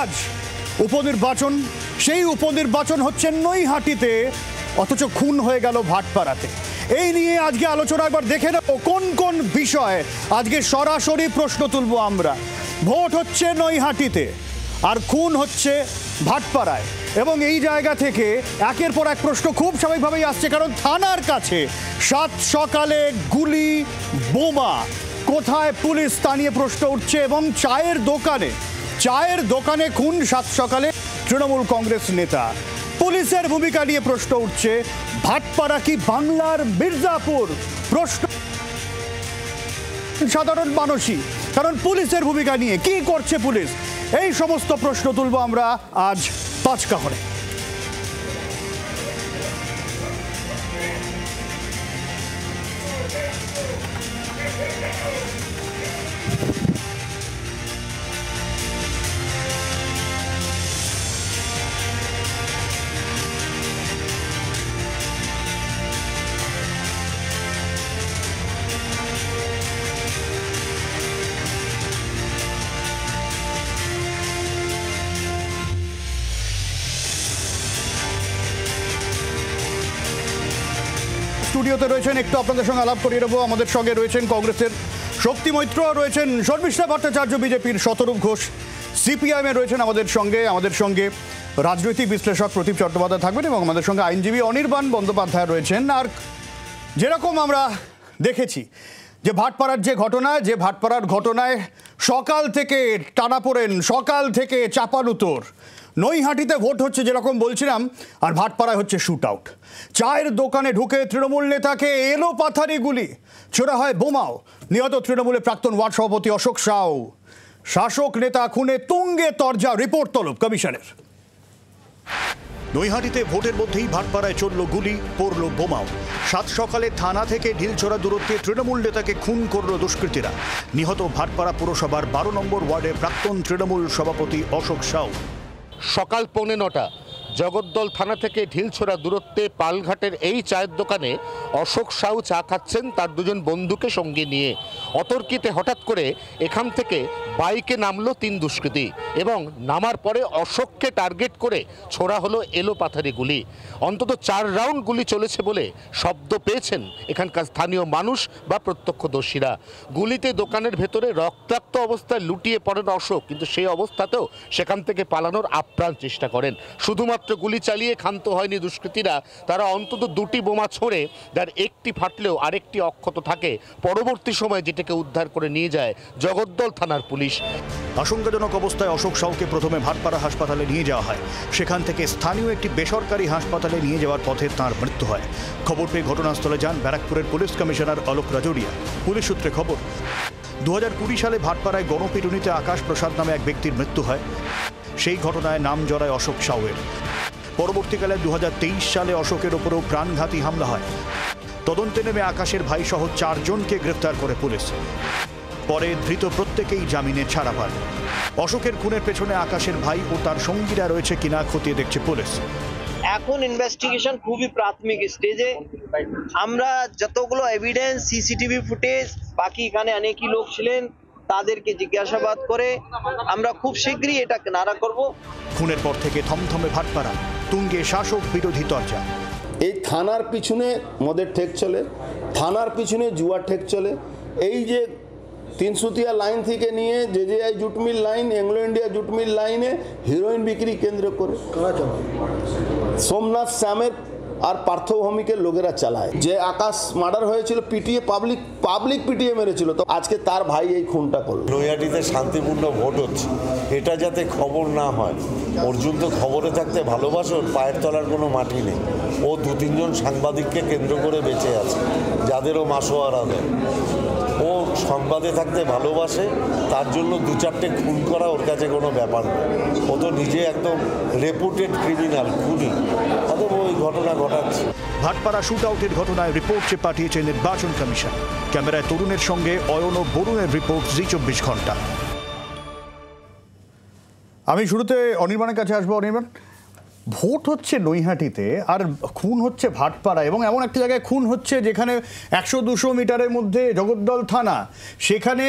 আজ উপনির্বাচন, সেই উপনির্বাচন হচ্ছে নৈহাটিতে, অথচ খুন হয়ে গেল ভাটপাড়াতে। এই নিয়ে আজকে আলোচনা একবার দেখে নেব, কোন কোন বিষয়ে আজকে সরাসরি প্রশ্ন তুলব আমরা। ভোট হচ্ছে নৈহাটিতে, আর খুন হচ্ছে ভাটপাড়ায়। এবং এই জায়গা থেকে একের পর এক প্রশ্ন খুব স্বাভাবিকভাবেই আসছে, কারণ থানার কাছে সাত সকালে গুলি, বোমা। কোথায় পুলিশ তা নিয়ে প্রশ্ন উঠছে এবং চায়ের দোকানে চায়ের দোকানে খুন সাত সকালে তৃণমূল কংগ্রেস নেতা। পুলিশের ভূমিকা নিয়ে প্রশ্ন উঠছে, ভাটপাড়া কি বাংলার মির্জাপুর? প্রশ্ন সাধারণ মানুষই, কারণ পুলিশের ভূমিকা নিয়ে কি করছে পুলিশ? এই সমস্ত প্রশ্ন তুলব আমরা আজ পাঁচ কাহরে রয়েছেন একটু আপনাদের সঙ্গে আলাপ করিয়ে নেব। আমাদের সঙ্গে রয়েছেন কংগ্রেসের শক্তি মৈত্র, রয়েছেন শর্মিষ্ঠা ভট্টাচার্য, বিজেপির শতরূপ ঘোষ। সিপিআইএমে রয়েছেন আমাদের সঙ্গে আমাদের সঙ্গে রাজনৈতিক বিশ্লেষক প্রদীপ চট্টোপাধ্যায় থাকবেন এবং আমাদের সঙ্গে আইনজীবী অনির্বাণ বন্দ্যোপাধ্যায় রয়েছেন। আর যেরকম আমরা দেখেছি যে ভাটপাড়ার যে ঘটনা, যে ভাটপাড়ার ঘটনায় সকাল থেকে টানাপোড়েন সকাল থেকে চাপানুতোর নৈহাটিতে ভোট হচ্ছে যেরকম বলছিলাম, আর ভাটপাড়ায় হচ্ছে শ্যুট আউট চায়ের দোকানে ঢুকে তৃণমূল নেতাকে এলো পাথারি গুলি। ছোড়া হয় বোমাও। নিহত তৃণমূলের প্রাক্তন ওয়ার্ড সভাপতি অশোক সাউ। শাসক নেতা খুনে তুঙ্গে তরজা রিপোর্ট তলব কমিশনের। নৈহাটিতে ভোটের মধ্যেই ভাটপাড়ায় চলল গুলি, পড়ল বোমাও। সাত সকালে থানা থেকে ঢিলছোড়া দূরত্বে তৃণমূল নেতাকে খুন করল দুষ্কৃতীরা। নিহত ভাটপাড়া পুরসভার বারো নম্বর ওয়ার্ডের প্রাক্তন তৃণমূল সভাপতি অশোক সাউ। সকাল পৌনে নটা। জগদ্দল থানা থেকে ঢিলছোড়া দূরত্বে পালঘাটের এই চায়ের দোকানে অশোক সাউ চা খাচ্ছেন তার দুজন বন্ধুকে সঙ্গে নিয়ে। অতর্কিতে হঠাৎ করে এখান থেকে বাইকে নামলো তিন দুষ্কৃতী এবং নামার পরে অশোককে টার্গেট করে ছোড়া হলো এলো পাথারি গুলি। অন্তত চার রাউন্ড গুলি চলেছে বলে শব্দ পেয়েছেন এখানকার স্থানীয় মানুষ বা প্রত্যক্ষদর্শীরা। গুলিতে দোকানের ভেতরে রক্তাক্ত অবস্থায় লুটিয়ে পড়েন অশোক, কিন্তু সেই অবস্থাতেও সেখান থেকে পালানোর আপ্রাণ চেষ্টা করেন। শুধুমাত্র গুলি চালিয়ে ক্ষান্ত হয়নি দুষ্কৃতীরা। তারা অন্তত দুটি বোমা ছোড়ে, যার একটি ফাটলেও আরেকটি অক্ষত থাকে। পরবর্তী সময়ে যেটাকে উদ্ধার করে নিয়ে যায় জগদ্দল থানার পুলিশ। আশঙ্কাজনক অবস্থায় অশোক সাউকে প্রথমে ভাটপাড়া হাসপাতালে নিয়ে যাওয়া হয়। সেখান থেকে স্থানীয় একটি বেসরকারি হাসপাতালে নিয়ে যাওয়ার পথে তার মৃত্যু হয়। খবর পেয়ে ঘটনাস্থলে যান ব্যারাকপুরের police commissioner Alok Rajoria. Police সূত্রে খবর দু কুড়ি সালে ভাটপাড়ায় গণপিটুনিতে আকাশ প্রসাদ নামে এক ব্যক্তির মৃত্যু হয়। সেই ঘটনায় নাম জড়ায় অশোক সাউয়ের। পরবর্তীকালে দুহাজার তেইশ সালে অশোকের ওপরেও প্রাণঘাতী হামলা হয়। তদন্তে নেমে আকাশের ভাইসহ চারজনকে গ্রেফতার করে পুলিশ। পরে ধৃত প্রত্যেকেই জামিনে ছাড়া পান। অশোকের খুনের পেছনে আকাশের ভাই ও তার সঙ্গীরা রয়েছে কিনা খতিয়ে দেখছে পুলিশ। এখন ইনভেস্টিগেশন খুবই প্রাথমিক স্টেজে আমরা যতগুলো এভিডেন্স সিসিটিভি ফুটেজ বাকি এখানে অনেকই লোক ছিলেন। তাদেরকে জিজ্ঞাসাবাদ করে আমরা খুব শীঘ্রই এটা নাড়া করব। খুনের পর থেকে থমথমে ভাটপাড়া তুঙ্গে শাসক বিরোধী তরজা। এই থানার পিছনে মদের ঠেক চলে থানার পিছনে জুয়ার ঠেক চলে। এই যে তিনসুতিয়া লাইন থেকে নিয়ে যে যে I jute mill line Anglo India jute mill লাইনে হিরোইন বিক্রি কেন্দ্র করে। সোমনাথ শ্যামের আর পার্থভূমিকের লোকেরা চালায়। যে আকাশ মার্ডার হয়েছিল পিটিয়ে পাবলিক পাবলিক পিটিয়ে মেরেছিল, তো আজকে তার ভাই এই খুনটা করল। নৈহাটিতে শান্তিপূর্ণ ভোট হচ্ছে। এটা যাতে খবর না হয়, অর্জুন তো খবরে থাকতে ভালোবাসে, পায়ের তলার কোনো মাটি নেই। ও দু তিনজন সাংবাদিককে কেন্দ্র করে বেঁচে আছে, যাদেরও মাসোয়ারা দেয় ও সংবাদে থাকতে ভালোবাসে, তার জন্য দু চারটে খুন করা ওর কাছে কোনো ব্যাপার না। ও তো নিজে একদম রেপুটেড ক্রিমিনাল খুনি। ওই ঘটনা ঘটাচ্ছে। ভাটপাড়া শুট আউটের ঘটনায় রিপোর্ট চেয়ে পাঠিয়েছে নির্বাচন কমিশন। ক্যামেরায় তরুণের সঙ্গে অয়ন ও বরুণের রিপোর্ট জি চব্বিশ ঘণ্টা। আমি শুরুতে অনির্বাণের কাছে আসব অনির্বাণ। ভোট হচ্ছে নৈহাটিতে আর খুন হচ্ছে ভাটপাড়া এবং এমন একটা জায়গায় খুন হচ্ছে যেখানে একশো দুশো মিটারের মধ্যে জগদ্দল থানা। সেখানে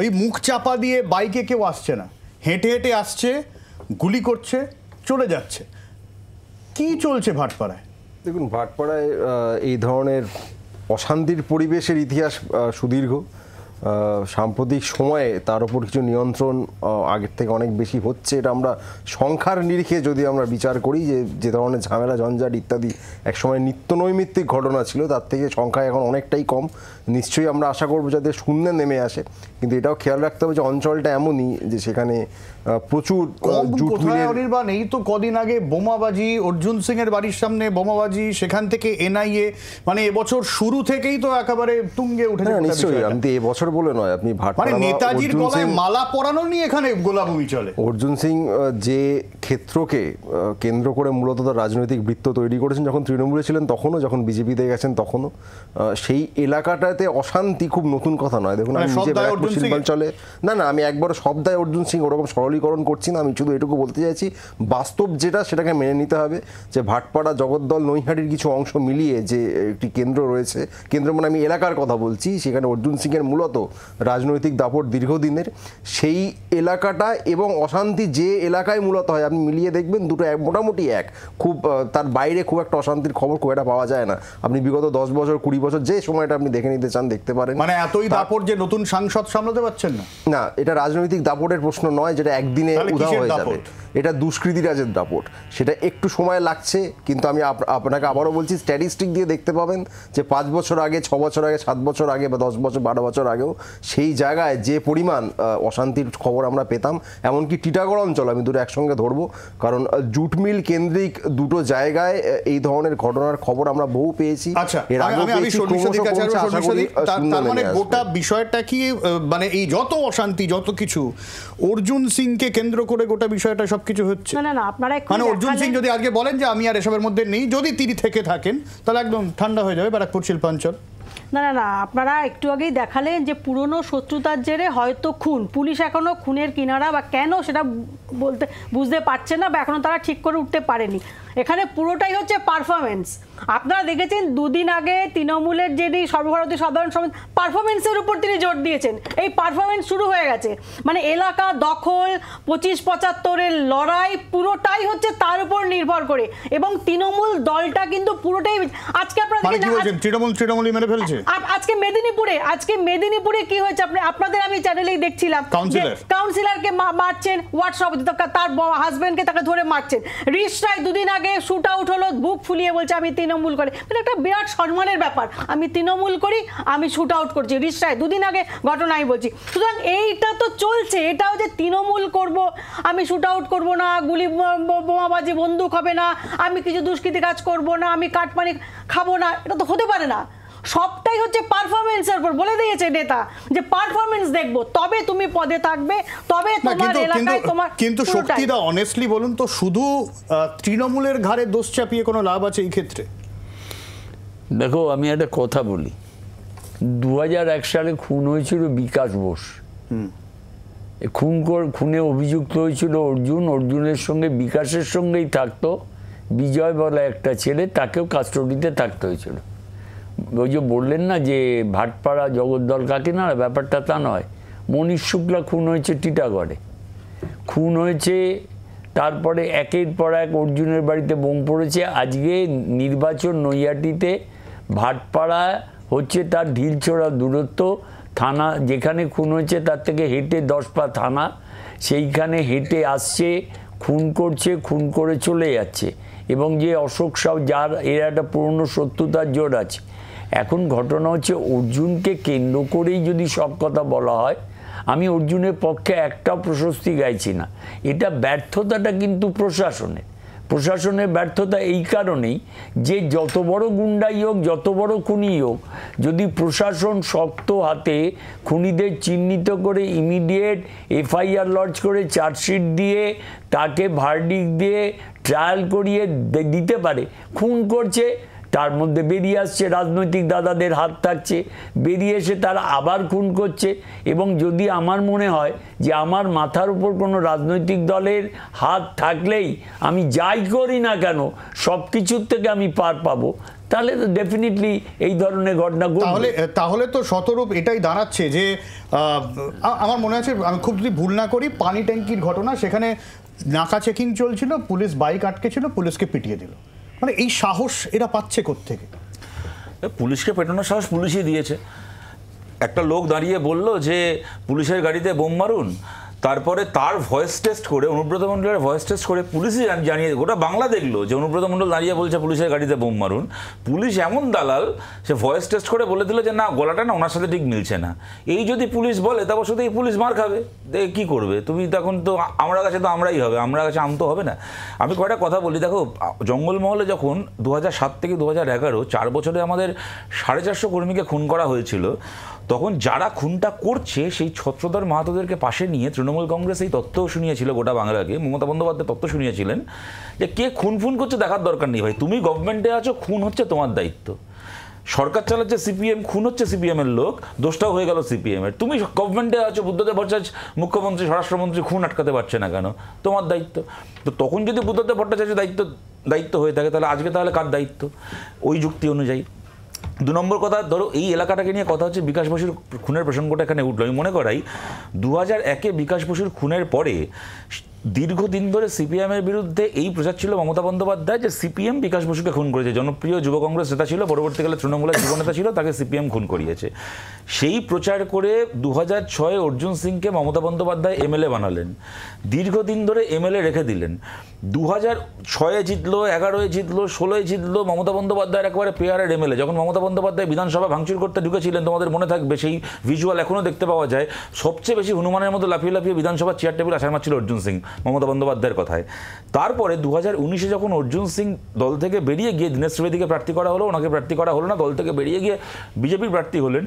ওই মুখ চাপা দিয়ে বাইকে কেউ আসছে না। হেঁটে হেঁটে আসছে গুলি করছে চলে যাচ্ছে। কি চলছে ভাটপাড়ায়? দেখুন, ভাটপাড়ায় এই ধরনের অশান্তির পরিবেশের ইতিহাস সুদীর্ঘ। সাম্প্রতিক সময়ে তার উপর কিছু নিয়ন্ত্রণ আগের থেকে অনেক বেশি হচ্ছে। এটা আমরা সংখ্যার নিরিখে যদি আমরা বিচার করি যে যে ধরনের ঝামেলা, ঝঞ্ঝাট ইত্যাদি একসময় নিত্য নৈমিত্তিক ঘটনা ছিল, তার থেকে সংখ্যা এখন অনেকটাই কম। নিশ্চয়ই আমরা আশা করব যাতে শূন্যে নেমে আসে। কিন্তু এটাও খেয়াল রাখতে হবে যে অঞ্চলটা এমনই যে সেখানে প্রচুর অনির্বাণ? এই তো কদিন আগে বোমাবাজি অর্জুন সিং এর বাড়ির সামনে বোমাবাজি সেখান থেকে এনআইএ মানে এবছর শুরু থেকেই তো একেবারে তুঙ্গে গোটা নিশ্চয়ই। আমি তো এবছর বলে নয় আপনি মানে নেতাজির গলায় মালা পরানো নিয়ে এখানে গোলাভূমি চলে। অর্জুন সিং যে ক্ষেত্রকে কেন্দ্র করে মূলত তার রাজনৈতিক বৃত্ত তৈরি করেছেন যখন তৃণমূলে ছিলেন তখনও যখন বিজেপিতে গেছেন তখনও সেই সেই এলাকাটাতে অশান্তি খুব নতুন কথা নয়। দেখুন মানে আমি নিজে ব্যারাকপুর শিল্পাঞ্চলে না না আমি একবার সব দায় অর্জুন সিং ওরকম সরলীকরণ করছি না আমি শুধু এটুকু বলতে চাইছি বাস্তব যেটা সেটাকে মেনে নিতে হবে যে ভাটপাড়া জগদ্দল নৈহাটির কিছু অংশ মিলিয়ে যে একটি কেন্দ্র রয়েছে কেন্দ্র মানে আমি এলাকার কথা বলছি সেখানে অর্জুন সিংয়ের মূলত রাজনৈতিক দাপট দীর্ঘদিনের। সেই এলাকাটা এবং অশান্তি যে এলাকায় মূলত হয় আপনি মিলিয়ে দেখবেন দুটো এক মোটামুটি এক। খুব তার বাইরে খুব একটা অশান্তির খবর খুব একটা পাওয়া যায় না। আপনি বিগত দশ বছর কুড়ি বছর যে সময়টা আপনি দেখে নিতে চান দেখতে পারেন। মানে এতই দাপট যে নতুন সাংসদ সামলাতে পারছেন না? না এটা রাজনৈতিক দাপটের প্রশ্ন নয় যেটা একদিনে উধাও হয়ে যাবে। এটা দুষ্কৃতি রাজের দাপট। সেটা একটু সময় লাগছে কিন্তু আমি আপনাকে আবারও বলছি স্ট্যাটিস্টিক দিয়ে দেখতে পাবেন যে পাঁচ বছর আগে ছ বছর আগে সাত বছর আগে বা দশ বছর বারো বছর আগেও সেই জায়গায় যে পরিমাণ অশান্তির খবর আমরা পেতাম এমনকি টিটাগড় অঞ্চল আমি দুটো একসঙ্গে ধরবো কারণ আহ, জুট মিল কেন্দ্রিক দুটো জায়গায় এই ধরনের ঘটনার খবর আমরা বহু পেয়েছি। আচ্ছা এর আগেও পেয়েছি, তার মানে গোটা বিষয়টা কি আহ, মানে এই যত অশান্তি যত কিছু অর্জুন সিংকে কেন্দ্র করে গোটা বিষয়টা সবকিছু হচ্ছে? না না না আপনারা মানে অর্জুন সিং যদি আজকে বলেন যে আমি আর এসবের মধ্যে নেই যদি তিনি থেকে থাকেন তাহলে একদম ঠান্ডা হয়ে যাবে ব্যারাকপুর শিল্পাঞ্চল। না না না আপনারা একটু আগেই দেখালেন যে পুরনো শত্রুতার জেরে হয়তো খুন। পুলিশ এখনও খুনের কিনারা বা কেন সেটা বলতে বুঝতে পারছে না বা এখনও তারা ঠিক করে উঠতে পারেনি। এখানে পুরোটাই হচ্ছে পারফরমেন্স আপনারা দেখেছেন দুদিন আগে তৃণমূলের যিনি সর্বভারতীয় সাধারণ সমিতি পারফরমেন্সের উপর তিনি জোর দিয়েছেন। এই পারফরমেন্স শুরু হয়ে গেছে। মানে এলাকা দখল পঁচিশ পঁচাত্তরের লড়াই পুরোটাই হচ্ছে তার উপর নির্ভর করে। এবং তৃণমূল দলটা কিন্তু পুরোটাই আজকে আপনারা মানে তৃণমূল তৃণমূলই মেরে ফেলছে? আজকে মেদিনীপুরে আজকে মেদিনীপুরে কি হয়েছে? আপনি আপনাদের আমি চ্যানেলেই দেখছিলাম কাউন্সিলরকে মারছেন সভাপতি তার- হাজবেন্ডকে তাকে ধরে মারছেন। রিস রায় দুদিন আগে শুট আউট হলো বুক ফুলিয়ে বলছে আমি তৃণমূল করি। মানে একটা বিরাট সম্মানের ব্যাপার। আমি তৃণমূল করি আমি শুট আউট করছি। রিস রায় দুদিন আগে ঘটনা আমি বলছি। সুতরাং এইটা তো চলছে এটাও যে তৃণমূল করব আমি শুট আউট করব না গুলি বোমাবাজি বন্দুক হবে না আমি কিছু দুষ্কৃতি কাজ করব না আমি কাটমানি খাব না এটা তো হতে পারে না। সবটাই হচ্ছে পারফরমেন্সের উপর। বলে দিয়েছে নেতা যে পারফরমেন্স দেখব তবে তুমি পদে থাকবে তবে তোমার এলাকায় তোমার কিন্তু। শক্তিদা অনেস্টলি বলুন তো শুধু তৃণমূলের ঘাড়ে দোষ চাপিয়ে কোনো লাভ আছে এই ক্ষেত্রে? দেখো আমি একটা কথা বলি। দু এক সালে খুন হয়েছিল বিকাশ বোস। এ খুন কর খুনে অভিযুক্ত হয়েছিল অর্জুন। অর্জুনের সঙ্গে বিকাশের সঙ্গেই থাকতো। বিজয় বলা একটা ছেলে তাকেও কাস্টডিতে থাকতে হয়েছিল। ওই যে বললেন না যে ভাটপাড়া জগদ্দল কাকিনাড়া, ব্যাপারটা তা নয়। মনীষ শুক্লা খুন হয়েছে টিটাগড়ে। খুন হয়েছে, তারপরে একের পর এক অর্জুনের বাড়িতে বোম পড়েছে। আজকে নির্বাচন নৈয়াটিতে ভাটপাড়া হচ্ছে তার ঢিলছোড়া দূরত্ব। থানা যেখানে খুন হয়েছে তার থেকে হেঁটে দশ পা থানা, সেইখানে হেঁটে আসছে, খুন করছে, খুন করে চলে যাচ্ছে। এবং যে অশোক সাউ, যার, এর একটা পুরনো শত্রুতার জোর আছে। এখন ঘটনা হচ্ছে অর্জুনকে কেন্দ্র করেই যদি সব কথা বলা হয়, আমি অর্জুনের পক্ষে একটাও প্রশস্তি গাইছি না। এটা ব্যর্থতাটা কিন্তু প্রশাসনের। প্রশাসনের ব্যর্থতা এই কারণেই যে যত বড় গুন্ডাই হোক, যত বড় খুনি হোক, যদি প্রশাসন শক্ত হাতে খুনিদের চিহ্নিত করে ইমিডিয়েট এফআইআর লঞ্চ করে চার্জশিট দিয়ে তাকে ভার্ডিক দিয়ে ট্রায়াল করিয়ে দিতে পারে, খুন করছে তার মধ্যে বেরিয়ে আসছে রাজনৈতিক দাদাদের হাত থাকছে। বেরিয়ে এসে তারা আবার খুন করছে এবং যদি আমার মনে হয় যে আমার মাথার উপর কোনো রাজনৈতিক দলের হাত থাকলেই আমি যাই করি না কেন, সব কিছুর থেকে আমি পার পাবো, তাহলে তো ডেফিনেটলি এই ধরনের ঘটনা তাহলে তাহলে তো শতরূপ এটাই দাঁড়াচ্ছে যে আমার মনে আছে, আমি খুব যদি ভুল না করি, পানি ট্যাঙ্কির ঘটনা, সেখানে নাকা চেকিং চলছিল, পুলিশ বাইক আটকে ছিল পুলিশকে পিটিয়ে দিল। মানে এই সাহস এরা পাচ্ছে থেকে পুলিশকে পেটানোর সাহস পুলিশই দিয়েছে। একটা লোক দাঁড়িয়ে বলল যে, পুলিশের গাড়িতে বোম মারুন? তারপরে তার ভয়েস টেস্ট করে, অনুব্রত মণ্ডলের ভয়েস টেস্ট করে পুলিশই জান- জানিয়ে, গোটা বাংলা দেখল যে অনুব্রত মণ্ডল দাঁড়িয়ে বলছে পুলিশের গাড়িতে বোম মারুন। পুলিশ এমন দালাল, সে ভয়েস টেস্ট করে বলে দিল যে, না, গলাটা না, ওনার সাথে ঠিক মিলছে না। এই যদি পুলিশ বলে তারপর শুধু এই পুলিশ মার খাবে। কি করবে? তুমি তখন তো আমরা কাছে তো আমরাই হবে, আমরা কাছে আম তো হবে না। আমি কয়টা কথা বলি, দেখো, জঙ্গলমহলে যখন দু থেকে দু চার বছরে আমাদের সাড়ে চারশো কর্মীকে খুন করা হয়েছিল তখন যারা খুনটা করছে, সেই ছত্রধর মাহাতোদেরকে পাশে নিয়ে তৃণমূল কংগ্রেস এই তত্ত্ব শুনিয়েছিল গোটা বাংলাকে। মমতা বন্দ্যোপাধ্যায় তত্ত্ব শুনিয়েছিলেন যে, কে খুন ফুন করছে দেখার দরকার নেই ভাই। তুমি গভর্নমেন্টে আছো, খুন হচ্ছে তোমার দায়িত্ব। সরকার চালাচ্ছে সিপিএম, খুন হচ্ছে সিপিএম এর লোক। দোষটাও হয়ে গেল সিপিএম এর তুমি গভর্নমেন্টে আছো, বুদ্ধদেব ভট্টাচার্য, মুখ্যমন্ত্রী, স্বরাষ্ট্রমন্ত্রী, খুন আটকাতে পারছে না কেন? তোমার দায়িত্ব। তো তখন যদি বুদ্ধদেব ভট্টাচার্য দায়িত্ব দায়িত্ব হয়ে থাকে, তাহলে আজকে তাহলে কার দায়িত্ব? ওই যুক্তি অনুযায়ী। দু নম্বর কথা, ধরো এই এলাকাটাকে নিয়ে কথা হচ্ছে বিকাশ বসুর খুনের প্রসঙ্গটা এখানে উঠল। আমি মনে করাই দু হাজার একে বিকাশ বসুর খুনের পরে দীর্ঘদিন ধরে সিপিএমের বিরুদ্ধে এই প্রচার ছিল মমতা বন্দ্যোপাধ্যায় যে সিপিএম বিকাশ বসুকে খুন করেছে। জনপ্রিয় যুব কংগ্রেস নেতা ছিল, পরবর্তীকালে তৃণমূলের যুব নেতা ছিল, তাকে সিপিএম খুন করিয়েছে। সেই প্রচার করে দু হাজার ছয়ে অর্জুন সিংকে মমতা বন্দ্যোপাধ্যায় এমএলএ বানালেন। দীর্ঘদিন ধরে এমএলএ রেখে দিলেন। দু হাজার ছয়ে জিতলো, এগারোয় জিতলো, ষোলোয় জিতলো, মমতা বন্দ্যোপাধ্যায়ের একেবারে পেয়ারের এমএলএ। যখন মমতা বন্দ্যোপাধ্যায় বিধানসভা ভাঙচুর করতে ঢুকেছিলেন, তোমাদের মনে থাকবে, সেই ভিজুয়াল এখনও দেখতে পাওয়া যায়। সবচেয়ে বেশি হনুমানের মতো লাফিয়ে লাফিয়ে বিধানসভার চেয়ার টেবিল আসার মারছিল অর্জুন সিং, মমতা বন্দ্যোপাধ্যায়ের কথায়। তারপরে দু হাজার উনিশে যখন অর্জুন সিং দল থেকে বেরিয়ে গিয়ে দীনেশ ত্রিবেদীকে প্রার্থী করা হলো, ওনাকে প্রার্থী করা হলো না, দল থেকে বেরিয়ে গিয়ে বিজেপির প্রার্থী হলেন,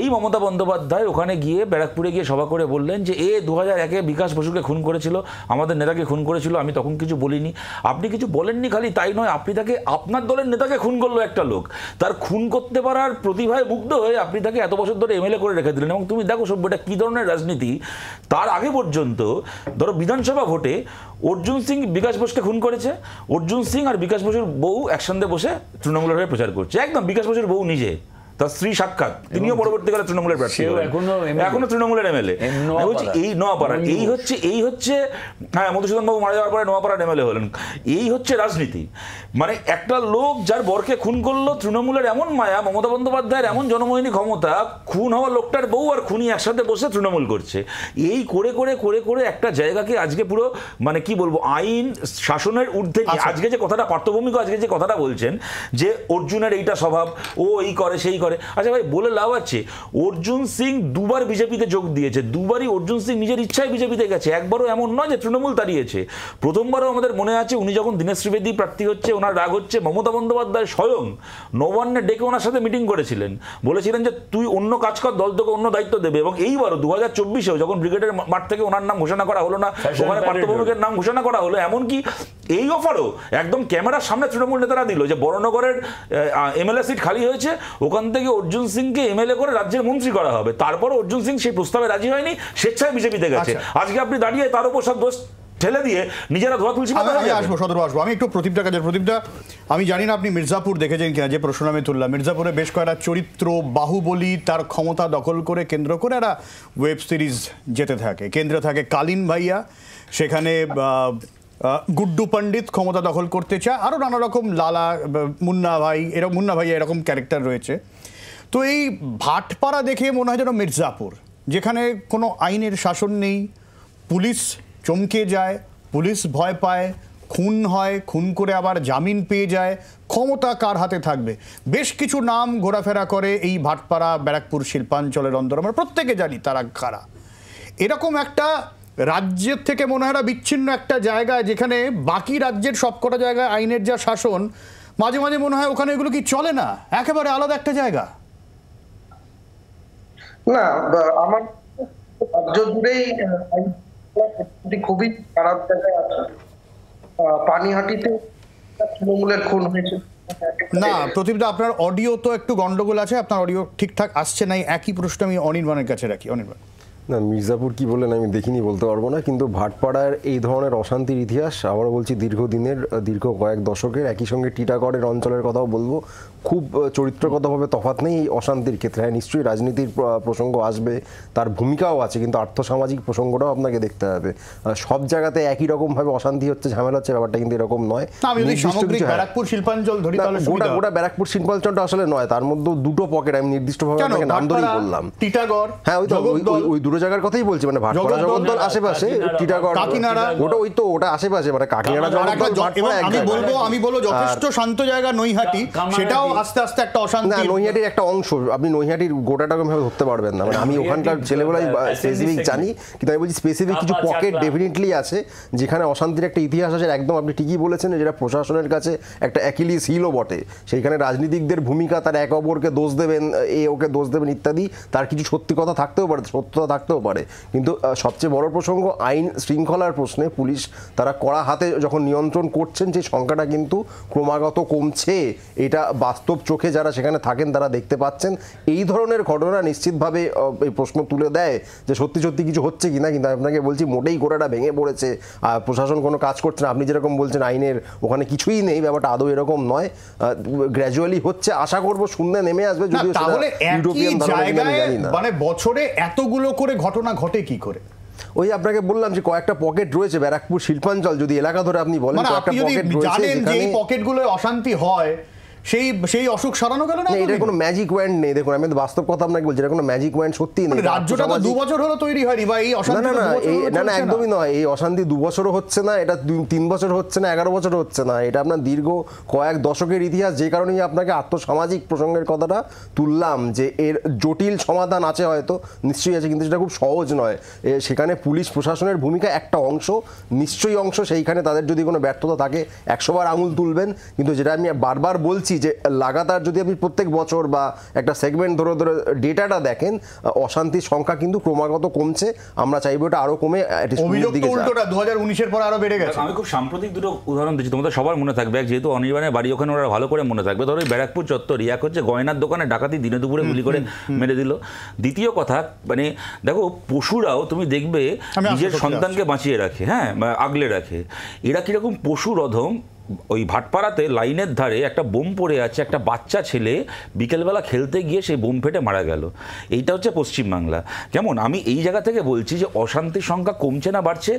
এই মমতা বন্দ্যোপাধ্যায় ওখানে গিয়ে ব্যারাকপুরে গিয়ে সভা করে বললেন যে, এ দু হাজার একে বিকাশ বসুকে খুন করেছিল, আমাদের নেতাকে খুন করেছিল, আমি তখন কিছু বলিনি। আপনি কিছু বলেননি খালি, তাই নয়, আপনি তাকে, আপনার দলের নেতাকে খুন করল একটা লোক। তার খুন করতে পারার প্রতিভায় মুগ্ধ হয়ে আপনি তাকে এত বছর ধরে এমএলএ করে রেখে দিলেন এবং তুমি দেখো সভ্যটা কী ধরনের রাজনীতি। তার আগে পর্যন্ত ধরো বিধানসভা ভোটে অর্জুন সিং বিকাশ বোসকে খুন করেছে। অর্জুন সিং আর বিকাশ বসুর বউ একসঙ্গে বসে তৃণমূলের হয়ে প্রচার করছে। একদম বিকাশ বসুর বউ নিজে। তার স্ত্রী সাক্ষাৎ। তিনিও পরবর্তীকালে তৃণমূলের প্রার্থী এখনও তৃণমূলের এমএলএ। এই নোয়াপাড়া। এই নোয়াপাড়া এই হচ্ছে এই হচ্ছে হ্যাঁ মধুসূদন বাবু মারা যাওয়ার পরে নোয়াপাড়ার এমএলএ হলেন। এই হচ্ছে রাজনীতি। মানে একটা লোক যার বরকে খুন করল তৃণমূলের এমন মায়া মমতা বন্দ্যোপাধ্যায়ের এমন জনমোহিনী ক্ষমতা খুন হওয়া লোকটার বউ আর খুনি একসাথে বসে তৃণমূল করছে। এই করে করে করে করে একটা জায়গাকে আজকে পুরো মানে কি বলব আইন শাসনের ঊর্ধ্বে আচ্ছা। আজকে যে কথাটা পার্থভূমিক আজকে যে কথাটা বলছেন যে অর্জুনের এইটা স্বভাব ও এই করে সেই করে আচ্ছা ভাই বলে লাভ আছে অর্জুন সিং দুবার বিজেপিতে যোগ দিয়েছে দুবারই অর্জুন সিং নিজের ইচ্ছায় বিজেপিতে গেছে একবারও এমন নয় যে তৃণমূল তাড়িয়েছে প্রথমবারও আমাদের মনে আছে উনি যখন দীনেশ ত্রিবেদী প্রার্থী হচ্ছে ওনার রাগ হচ্ছে মমতা বন্দ্যোপাধ্যায় স্বয়ং নবান্নে ডেকে ওনার সাথে মিটিং করেছিলেন। বলেছিলেন যে তুই অন্য কাজ কর দল তোকে অন্য দায়িত্ব দেবে। এবং এইবারও দু হাজার চব্বিশেও যখন ব্রিগেডের মাঠ থেকে ওনার নাম ঘোষণা করা হলো না ওখানে পার্থভূমিকের নাম ঘোষণা করা হলো এমনকি এই অফারও একদম ক্যামেরার সামনে তৃণমূল নেতারা দিল যে বড়নগরের এমএলএ সিট খালি হয়েছে ওখান থেকে অর্জুন সিংকে এমএলএ করে রাজ্যের মন্ত্রী করা হবে। তারপর অর্জুন সিং সেই প্রস্তাবে রাজি হয়নি স্বেচ্ছায় বিজেপিতে গেছে। আচ্ছা। আজকে আপনি দাঁড়িয়ে তার উপর সব দোষ ঠেলে দিয়ে নিজেরা ধোয়া তুলছি আমি আসব সদর আসব। আমি একটু প্রদীপটা কাজের প্রদীপটা আমি জানি না আপনি মির্জাপুর দেখেছেন কিনা যে প্রশ্ন আমি তুললাম। মির্জাপুরে বেশ কয়েকটা চরিত্র বাহুবলী তার ক্ষমতা দখল করে কেন্দ্র করে একটা ওয়েব সিরিজ যেতে থাকে। কেন্দ্রে থাকে কালীন ভাইয়া সেখানে গুড্ডু পণ্ডিত ক্ষমতা দখল করতে চায়। আরও নানা রকম লালা মুন্না ভাই, এরকম মুন্না ভাইয়া এরকম ক্যারেক্টার রয়েছে। তো এই ভাটপাড়া দেখে মনে হয় যেন মির্জাপুর, যেখানে কোনো আইনের শাসন নেই। পুলিশ চমকে যায়, পুলিশ ভয় পায়, খুন হয়, খুন করে আবার জামিন পেয়ে যায়। ক্ষমতা কার হাতে থাকবে? বেশ কিছু নাম ঘোরাফেরা করে এই ভাটপাড়া ব্যারাকপুর শিল্পাঞ্চলের অন্দর। আমরা প্রত্যেকে জানি তারা কারা। এরকম একটা রাজ্যের থেকে মনে হয় বিচ্ছিন্ন একটা জায়গা যেখানে বাকি রাজ্যের সবকটা জায়গায় আইনের যা শাসন মাঝে মাঝে মনে হয় ওখানে এগুলো কি চলে না? একেবারে আলাদা একটা জায়গা। না আমার রাজ্য জুড়েই খুবই খারাপ জায়গায় আছে। পানিহাটিতে তৃণমূলের খুন হয়েছে। না প্রদীপদা আপনার অডিও তো একটু গন্ডগোল আছে আপনার অডিও ঠিকঠাক আসছে নাই একই প্রশ্ন আমি অনির্বাণের কাছে রাখি। অনির্বাণ। না মির্জাপুর কি বললেন আমি দেখিনি বলতে পারব না কিন্তু ভাটপাড়ার এই ধরনের অশান্তির ইতিহাস আবারও বলছি দীর্ঘদিনের দীর্ঘ কয়েক দশকের একই সঙ্গে টিটাগড়ের অঞ্চলের কথাও বলব খুব চরিত্রগতভাবে তফাৎ নেই এই অশান্তির ক্ষেত্রে। হ্যাঁ নিশ্চয়ই রাজনীতির প্রসঙ্গ আসবে তার ভূমিকাও আছে কিন্তু আর্থসামাজিক প্রসঙ্গটাও আপনাকে দেখতে হবে। সব জায়গাতে একই রকমভাবে অশান্তি হচ্ছে ঝামেলা হচ্ছে ব্যাপারটা কিন্তু এরকম নয়। হ্যাঁ। ব্যারাকপুর শিল্পাঞ্চল ধরি গোটা গোটা ব্যারাকপুর শিল্পাঞ্চলটা আসলে নয় তার মধ্যে দুটো পকেট আমি নির্দিষ্টভাবে নাম ধরেই বললাম। টিটাগড় হ্যাঁ ওই- ওই দুটো জায়গার কথাই বলছি মানে ভাটপাড়া জগদ্দল, আশেপাশে টিটাগড় কাকিনাড়া। ওটা ওই তো ওটা আশেপাশে মানে কাকিনাড়া জগদ্দল আমি বলব আমি বলব যথেষ্ট শান্ত জায়গা নৈহাটি সেটাও আস্তে আস্তে একটা না অশান্তি নৈহাটির একটা অংশ আপনি নৈহাটির গোটাটাকে ভাবে ধরতে পারবেন না। মানে আমি ওখানকার ছেলেবেলায় স্পেসিফিক জানি কিন্তু আমি বলছি স্পেসিফিক কিছু পকেট। ডেফিনেটলি আছে যেখানে অশান্তির একটা ইতিহাস আছে একদম আপনি ঠিকই বলেছেন যেটা প্রশাসনের কাছে একটা অ্যাকিলিস হিলও বটে। সেইখানে রাজনীতিকদের ভূমিকা তার এক অপরকে দোষ দেবেন এ ওকে দোষ দেবেন ইত্যাদি তার কিছু সত্যি কথা থাকতেও পারে সত্যতা থাকতেও পারে। কিন্তু সবচেয়ে বড় প্রসঙ্গ আইন শৃঙ্খলার প্রশ্নে পুলিশ তারা কড়া হাতে যখন নিয়ন্ত্রণ করছেন সেই সংখ্যাটা কিন্তু ক্রমাগত কমছে। এটা বাস্তব চোখে যারা সেখানে থাকেন তারা দেখতে পাচ্ছেন। এই ধরনের ঘটনা নিশ্চিতভাবে এই প্রশ্ন তুলে দেয় যে সত্যি সত্যি কিছু হচ্ছে কিনা কিন্তু আপনাকে বলছি মোটেই গোড়াটা ভেঙে পড়েছে। প্রশাসন কোনো কাজ করছে না। আপনি যেরকম বলছেন আইনের ওখানে কিছুই নেই ব্যাপারটা আদৌ এরকম নয়। গ্র্যাজুয়ালি হচ্ছে। আশা করব শূন্যে নেমে আসবে না, যদিও তাহলে একই জায়গায় মানে বছরে এতগুলো করে ঘটনা ঘটে কি করে? ওই আপনাকে বললাম যে কয়েকটা পকেট রয়েছে ব্যারাকপুর শিল্পাঞ্চল যদি এলাকা ধরে আপনি বলেন একটা কয়েকটা পকেট রয়েছে জানেন যে এই পকেটগুলো অশান্তি হয় সেই সেই অসুখ সারানো গেল না এতদিন? কোনো ম্যাজিক ওয়ান্ড নেই। দেখুন আমি বাস্তব কথা আপনাকে বলছি এটা কোনো ম্যাজিক ওয়ান্ড সত্যিই নেই। মানে রাজ্যটা তো দু বছর হলো তৈরি হয়নি বা এই না অশান্তি না না এই না না একদমই নয়। এই অশান্তি দু বছরও হচ্ছে না এটা তিন বছর হচ্ছে না এগারো বছর হচ্ছে না। এটা আপনার দীর্ঘ কয়েক দশকের ইতিহাস যে কারণেই আপনাকে আর্থসামাজিক প্রসঙ্গের কথাটা তুললাম যে এর জটিল সমাধান আছে হয়তো নিশ্চয়ই আছে কিন্তু সেটা খুব সহজ নয়। এ, সেখানে পুলিশ প্রশাসনের ভূমিকা একটা অংশ নিশ্চয়ই অংশ সেইখানে তাদের যদি কোনো ব্যর্থতা থাকে একশোবার আঙুল তুলবেন। কিন্তু যেটা আমি বারবার বলছি যে লাগাতার যদি আপনি প্রত্যেক বছর বা একটা সেগমেন্ট ধরে ধরে ডেটাটা দেখেন অশান্তির সংখ্যা কিন্তু ক্রমাগত কমছে। আমরা চাইব এটা আরও কমে অভিযোগ তো দিকে উল্টোটা দু হাজার উনিশের পর আরও বেড়ে গেছে। আমি খুব সাম্প্রতিক দুটো উদাহরণ দিচ্ছি তোমাদের সবার মনে থাকবে এক যেহেতু অনির্বাণের বাড়ি ওখানে ওরা ভালো করে মনে থাকবে। ধরো ব্যারাকপুর চত্বর এক হচ্ছে গয়নার দোকানে ডাকাতি দিনে দুপুরে গুলি করে মেরে দিল। দ্বিতীয় কথা মানে দেখো পশুরাও তুমি দেখবে নিজের সন্তানকে বাঁচিয়ে রাখে হ্যাঁ আগলে রাখে। এরা কীরকম পশুর অধম ওই ভাটপাড়াতে লাইনের ধারে একটা বোম পড়ে আছে, একটা বাচ্চা ছেলে বিকেলবেলা খেলতে গিয়ে সেই বোম ফেটে মারা গেল। এইটা হচ্ছে পশ্চিমবাংলা। কেমন? আমি এই জায়গা থেকে বলছি যে অশান্তির সংখ্যা কমছে না বাড়ছে,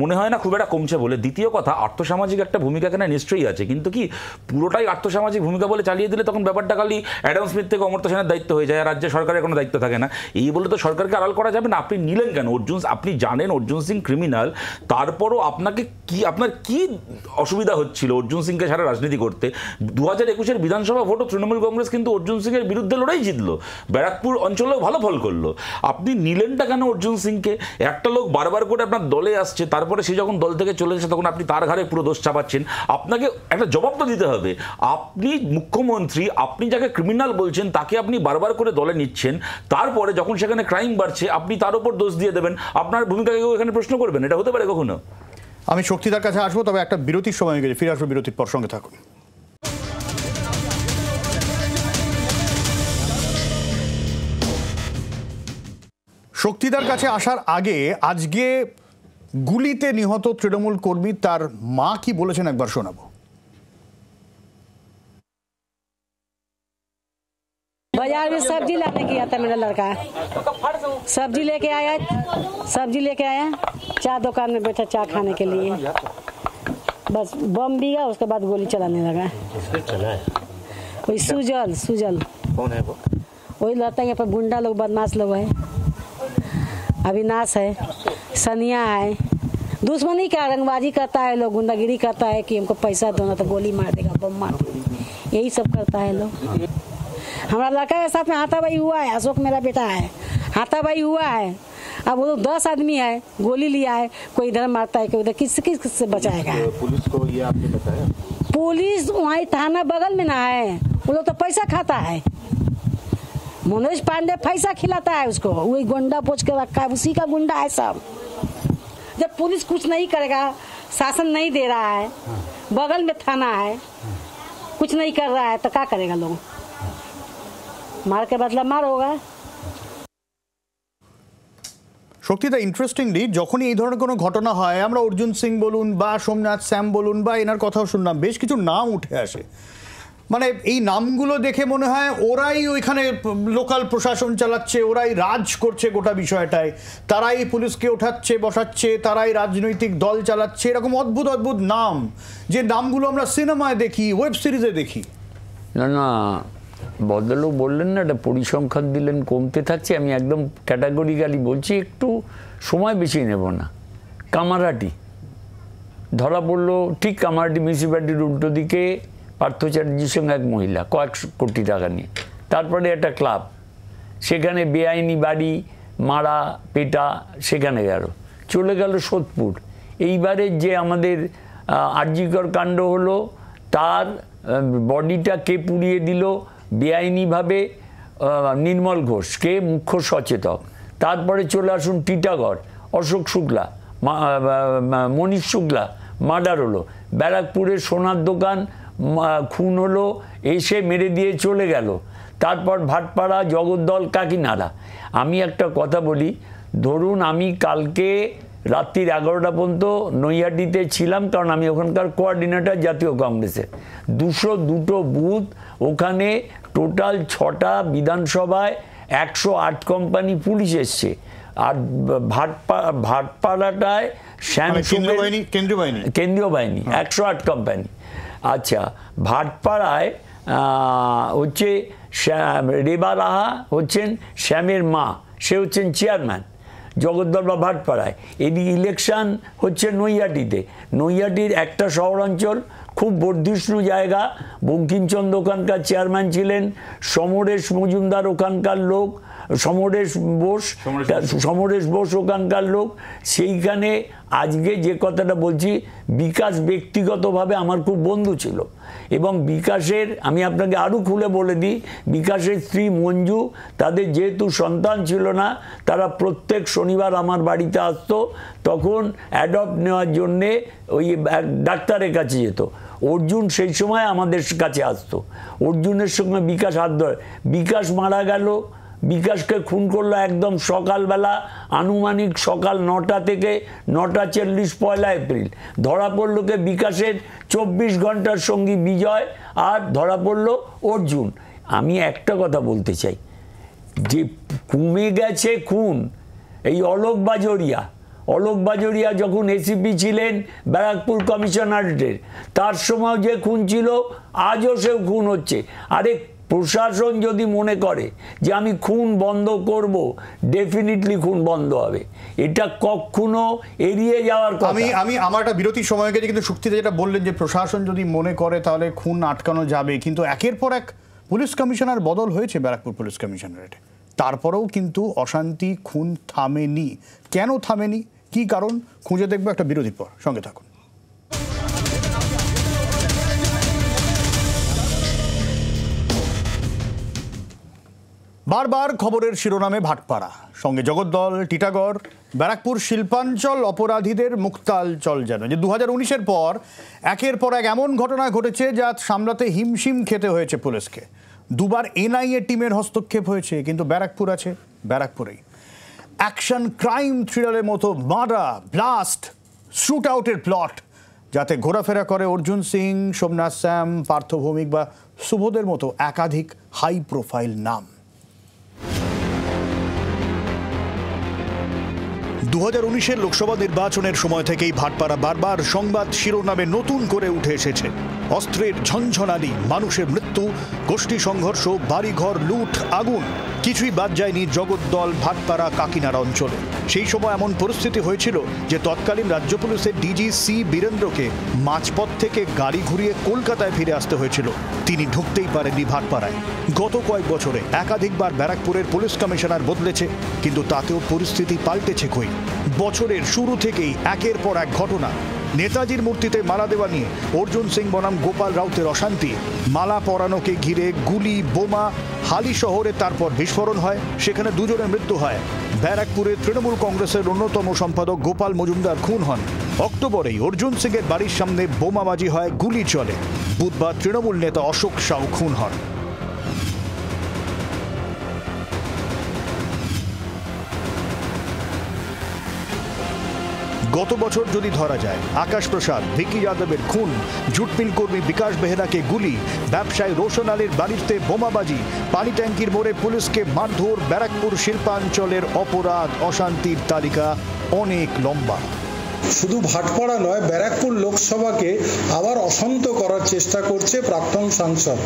মনে হয় না খুব একটা কমছে বলে। দ্বিতীয় কথা, আর্থসামাজিক একটা ভূমিকা এখানে নিশ্চয়ই আছে, কিন্তু কি পুরোটাই আর্থসামাজিক ভূমিকা বলে চালিয়ে দিলে তখন ব্যাপারটা খালি অ্যাডাম স্মিথ থেকে অমর্ত্য সেনের দায়িত্ব হয়ে যায়, আর রাজ্য সরকারের কোনো দায়িত্ব থাকে না। এই বলে তো সরকারকে আড়াল করা যাবে না, আপনি নিলেন কেন? অর্জুন, আপনি জানেন অর্জুন সিং ক্রিমিনাল তারপরও আপনাকে কি, আপনার কি অসুবিধা হচ্ছিল? অর্জুন সিংকে সারা রাজনীতি করতে। দু হাজার একুশের বিধানসভা ভোটও তৃণমূল কংগ্রেস কিন্তু অর্জুন সিংয়ের বিরুদ্ধে লড়াই জিতলো। ব্যারাকপুর অঞ্চলেও ভালো ফল করল। আপনি নিলেনটা কেন অর্জুন সিংকে? একটা লোক বারবার করে আপনার দলে আসছে, তারপরে সে যখন দল থেকে চলে এসে তখন আপনি তার ঘাড়ে পুরো দোষ চাপাচ্ছেন। আপনাকে একটা জবাব তো দিতে হবে। আপনি মুখ্যমন্ত্রী, আপনি যাকে ক্রিমিনাল বলছেন, তাকে আপনি বারবার করে দলে নিচ্ছেন। তারপরে যখন সেখানে ক্রাইম বাড়ছে, আপনি তার উপর দোষ দিয়ে দেবেন। আপনার ভূমিকাকে এখানে প্রশ্ন করবেন এটা হতে পারে কখনো? আমি শক্তিদার কাছে আসব, তবে একটা বিরতির সময় গেছে। ফিরে আসব বিরতির পর সঙ্গে থাকুন। শক্তিদার কাছে আসার আগে আজকে গুলিতে নিহত তৃণমূল কর্মী তার মা কি বলেছেন একবার শোনাবো। बाज़ार में सब्ज़ी लाने गया था मेरा लड़का। सब्ज़ी लेके आया सब्ज़ी लेके आया चाय दुकान में बैठा चाय खाने के लिए। बस बम भी गया उसके बाद गोली चलाने लगा। वही सुजल सुजल। कौन है वो? वही लड़ता है यहाँ पर गुंडा लोग बदमाश लोग है। अविनाश है सनिया है। दुश्मनी क्या रंगबाजी करता है लोग गुंडागिरी करता है कि हमको पैसा दो ना तो गोली मार देगा बम मार देगा। यही सब करता है लोग। हमारा लड़का के साथ में हाथाबाई हुआ है अशोक मेरा बेटा है। हाथाबाई हुआ है। अब वो दस आदमी है गोली लिया है कोई इधर मारता है कोई उधर किस किस किस से बचाएगा? पुलिस को ये आपने बताया? पुलिस वहाँ थाना बगल में ना है। वो लोग तो पैसा खाता है। मनोज पांडे पैसा खिलाता है उसको। वही गुंडा पोच के रखा है उसी का गुंडा है सब। जब पुलिस कुछ नहीं करेगा शासन नहीं दे रहा है बगल में थाना है कुछ नहीं कर रहा है तो क्या करेगा लोग? मार के बदला मार होगा শক্তিদা ইন্টারেস্টিংলি যখনই এই ধরনের কোনো ঘটনা হয় আমরা অর্জুন সিং বলুন বা সোমনাথ শ্যাম বলুন বা এনার কথাও শুনলাম বেশ কিছু নাম উঠে আসে মানে এই নামগুলো দেখে মনে হয় ওরাই ওইখানে লোকাল প্রশাসন চালাচ্ছে ওরাই রাজ করছে গোটা বিষয়টায় তারাই পুলিশকে ওঠাচ্ছে বসাচ্ছে তারাই রাজনৈতিক দল চালাচ্ছে এরকম অদ্ভুত অদ্ভুত নাম যে নামগুলো আমরা সিনেমায় দেখি ওয়েব সিরিজে দেখি না না ভদ্রলোক বললেন না একটা পরিসংখ্যান দিলেন, কমতে থাকছে। আমি একদম ক্যাটাগরিক্যালি বলছি, একটু সময় বেশি নেব না। কামারহাটি ধরা পড়ল ঠিক কামারহাটি মিউনিসিপ্যালিটির উল্টো দিকে পার্থ চ্যাটার্জির সঙ্গে এক মহিলা কয়েকশো কোটি টাকা নিয়ে। তারপরে একটা ক্লাব, সেখানে বেআইনি বাড়ি, মারা, পেটা, সেখানে গেল। চলে গেল সোদপুর। এইবারে যে আমাদের আর্যিকর কাণ্ড হলো, তার বডিটা কে পুড়িয়ে দিল বেআইনিভাবে নির্মল ঘোষ, কে? মুখ্য সচেতক। তারপরে চলে আসুন টিটাগড়, অশোক শুক্লা মনীষ শুক্লা, মার্ডার হলো। ব্যারাকপুরের সোনার দোকান খুন হলো, এসে মেরে দিয়ে চলে গেল। তারপর ভাটপাড়া, জগদ্দল, কাকিনাড়া। আমি একটা কথা বলি, ধরুন আমি কালকে রাত্রির এগারোটা পর্যন্ত নৈহাটিতে ছিলাম, কারণ আমি ওখানকার কোঅর্ডিনেটর জাতীয় কংগ্রেসের। দুশো দুটো বুথ ওখানে টোটাল ছটা বিধানসভায় একশো আট কোম্পানি পুলিশ এসছে। আর ভাটপা ভাটপাড়াটায় শ্যাম মানে কেন্দ্রীয় বাহিনী কেন্দ্রীয় বাহিনী। একশো আট কোম্পানি আচ্ছা ভাটপাড়ায় হচ্ছে শ্যাম রেবা রাহা হচ্ছেন শ্যামের মা সে হচ্ছেন চেয়ারম্যান জগদ্দল বা ভাটপাড়ায়। এদিকে ইলেকশন হচ্ছে নৈহাটিতে। নৈহাটির একটা শহরাঞ্চল খুব বর্ধিষ্ণু জায়গা। বঙ্কিমচন্দ্র ওখানকার চেয়ারম্যান ছিলেন সমরেশ মজুমদার ওখানকার লোক সমরেশ বোস সমরেশ বোস। ওখানকার লোক। সেইখানে আজকে যে কথাটা বলছি বিকাশ ব্যক্তিগতভাবে আমার খুব বন্ধু ছিল। এবং বিকাশের আমি আপনাকে আরও খুলে বলে দিই বিকাশের স্ত্রী মঞ্জু তাদের যেহেতু সন্তান ছিল না তারা প্রত্যেক শনিবার আমার বাড়িতে আসতো। তখন অ্যাডপ্ট নেওয়ার জন্যে ওই ডাক্তারের কাছে যেত। অর্জুন সেই সময় আমাদের কাছে আসতো। অর্জুনের সঙ্গে বিকাশ হাত ধরে। বিকাশ মারা গেল। বিকাশকে খুন করল একদম সকালবেলা। আনুমানিক সকাল নটা থেকে নটা চল্লিশ পয়লা এপ্রিল। ধরা পড়ল কে বিকাশের চব্বিশ ঘণ্টার সঙ্গী বিজয় আর ধরা পড়ল অর্জুন। আমি একটা কথা বলতে চাই। যে কমে গেছে খুন, এই অলোক বাজরিয়া অলোক বাজরিয়া যখন এসিপি ছিলেন, ব্যারাকপুর কমিশনারেটের, তার সময় যে খুন ছিল, আজও সেও খুন হচ্ছে। আরে, প্রশাসন যদি মনে করে যে আমি খুন বন্ধ করব ডেফিনেটলি খুন বন্ধ হবে। এটা কখনো এড়িয়ে যাওয়ার আমি আমি আমার একটা বিরতির সময় গেছে, কিন্তু শক্তিতে যেটা বললেন যে প্রশাসন যদি মনে করে, তাহলে খুন আটকানো যাবে। কিন্তু একের পর এক পুলিশ কমিশনার বদল হয়েছে ব্যারাকপুর পুলিশ কমিশনারেটে। তারপরেও কিন্তু অশান্তি, খুন থামেনি। কেন থামেনি? কি কারণ? খুঁজে দেখব একটা বিরতির পর। সঙ্গে থাকুন। বারবার খবরের শিরোনামে ভাটপাড়া। সঙ্গে জগদ্দল, টিটাগড়, ব্যারাকপুর শিল্পাঞ্চল অপরাধীদের মুক্তাল চল যেন। যে দু হাজার পর একের পর এক এমন ঘটনা ঘটেছে যা সামলাতে হিমশিম খেতে হয়েছে পুলিশকে। দুবার এনআইএ টিমের হস্তক্ষেপ হয়েছে, কিন্তু ব্যারাকপুর আছে, ব্যারাকপুরেই। অ্যাকশন ক্রাইম থ্রিলারের মতো মার্ডার, ব্লাস্ট শুট আউটের প্লট, যাতে ঘোরাফেরা করে অর্জুন সিং, সোমনাথ শ্যাম, পার্থ ভৌমিক বা শুভদের মতো একাধিক হাই প্রোফাইল নাম। দু হাজার উনিশের লোকসভা নির্বাচনের সময় থেকেই ভাটপাড়া বারবার সংবাদ শিরোনামে নতুন করে উঠে এসেছে। অস্ত্রের ঝঞ্ঝনানি মানুষের মৃত্যু, গোষ্ঠী সংঘর্ষ, বাড়িঘর, লুট, আগুন। কিছুই বাদ যায়নি জগদ্দল ভাটপাড়া কাকিনাড়া অঞ্চলে। সেই সময় এমন পরিস্থিতি হয়েছিল যে তৎকালীন রাজ্য পুলিশের ডিজি সি বীরেন্দ্রকে মাঝপথ থেকে গাড়ি ঘুরিয়ে কলকাতায় ফিরে আসতে হয়েছিল। তিনি ঢুকতেই পারেননি ভাটপাড়ায়। গত কয়েক বছরে একাধিকবার ব্যারাকপুরের পুলিশ কমিশনার বদলেছে, কিন্তু তাতেও পরিস্থিতি পাল্টেছে কই? বছরের শুরু থেকেই একের পর এক ঘটনা। নেতাজির মূর্তিতে মালা দেওয়া নিয়ে অর্জুন সিং বনাম গোপাল রাউতের অশান্তি। মালা পরানোকে ঘিরে গুলি, বোমা, হালি শহরে তারপর বিস্ফোরণ হয়, সেখানে দুজনের মৃত্যু হয়। ব্যারাকপুরে তৃণমূল কংগ্রেসের অন্যতম সম্পাদক গোপাল মজুমদার খুন হন। অক্টোবরেই অর্জুন সিংয়ের বাড়ির সামনে বোমাবাজি হয়, গুলি চলে। বুধবার তৃণমূল নেতা অশোক সাউ খুন হন। গত বছর যদি ধরা যায় আকাশ প্রসাদ ভিকি যাদবের খুন জুটমিল কর্মী বিকাশ বেহেরাকে গুলি, ব্যবসায়ী রোশন আলীর বাড়িতে বোমাবাজি, পানি ট্যাঙ্কির মোড়ে পুলিশকে মারধর, ব্যারাকপুর শিল্পাঞ্চলের অপরাধ, অশান্তির তালিকা অনেক লম্বা। শুধু ভাটপাড়া নয়, ব্যারাকপুর লোকসভাকে আবার অশান্ত করার চেষ্টা করছে প্রাক্তন সাংসদ।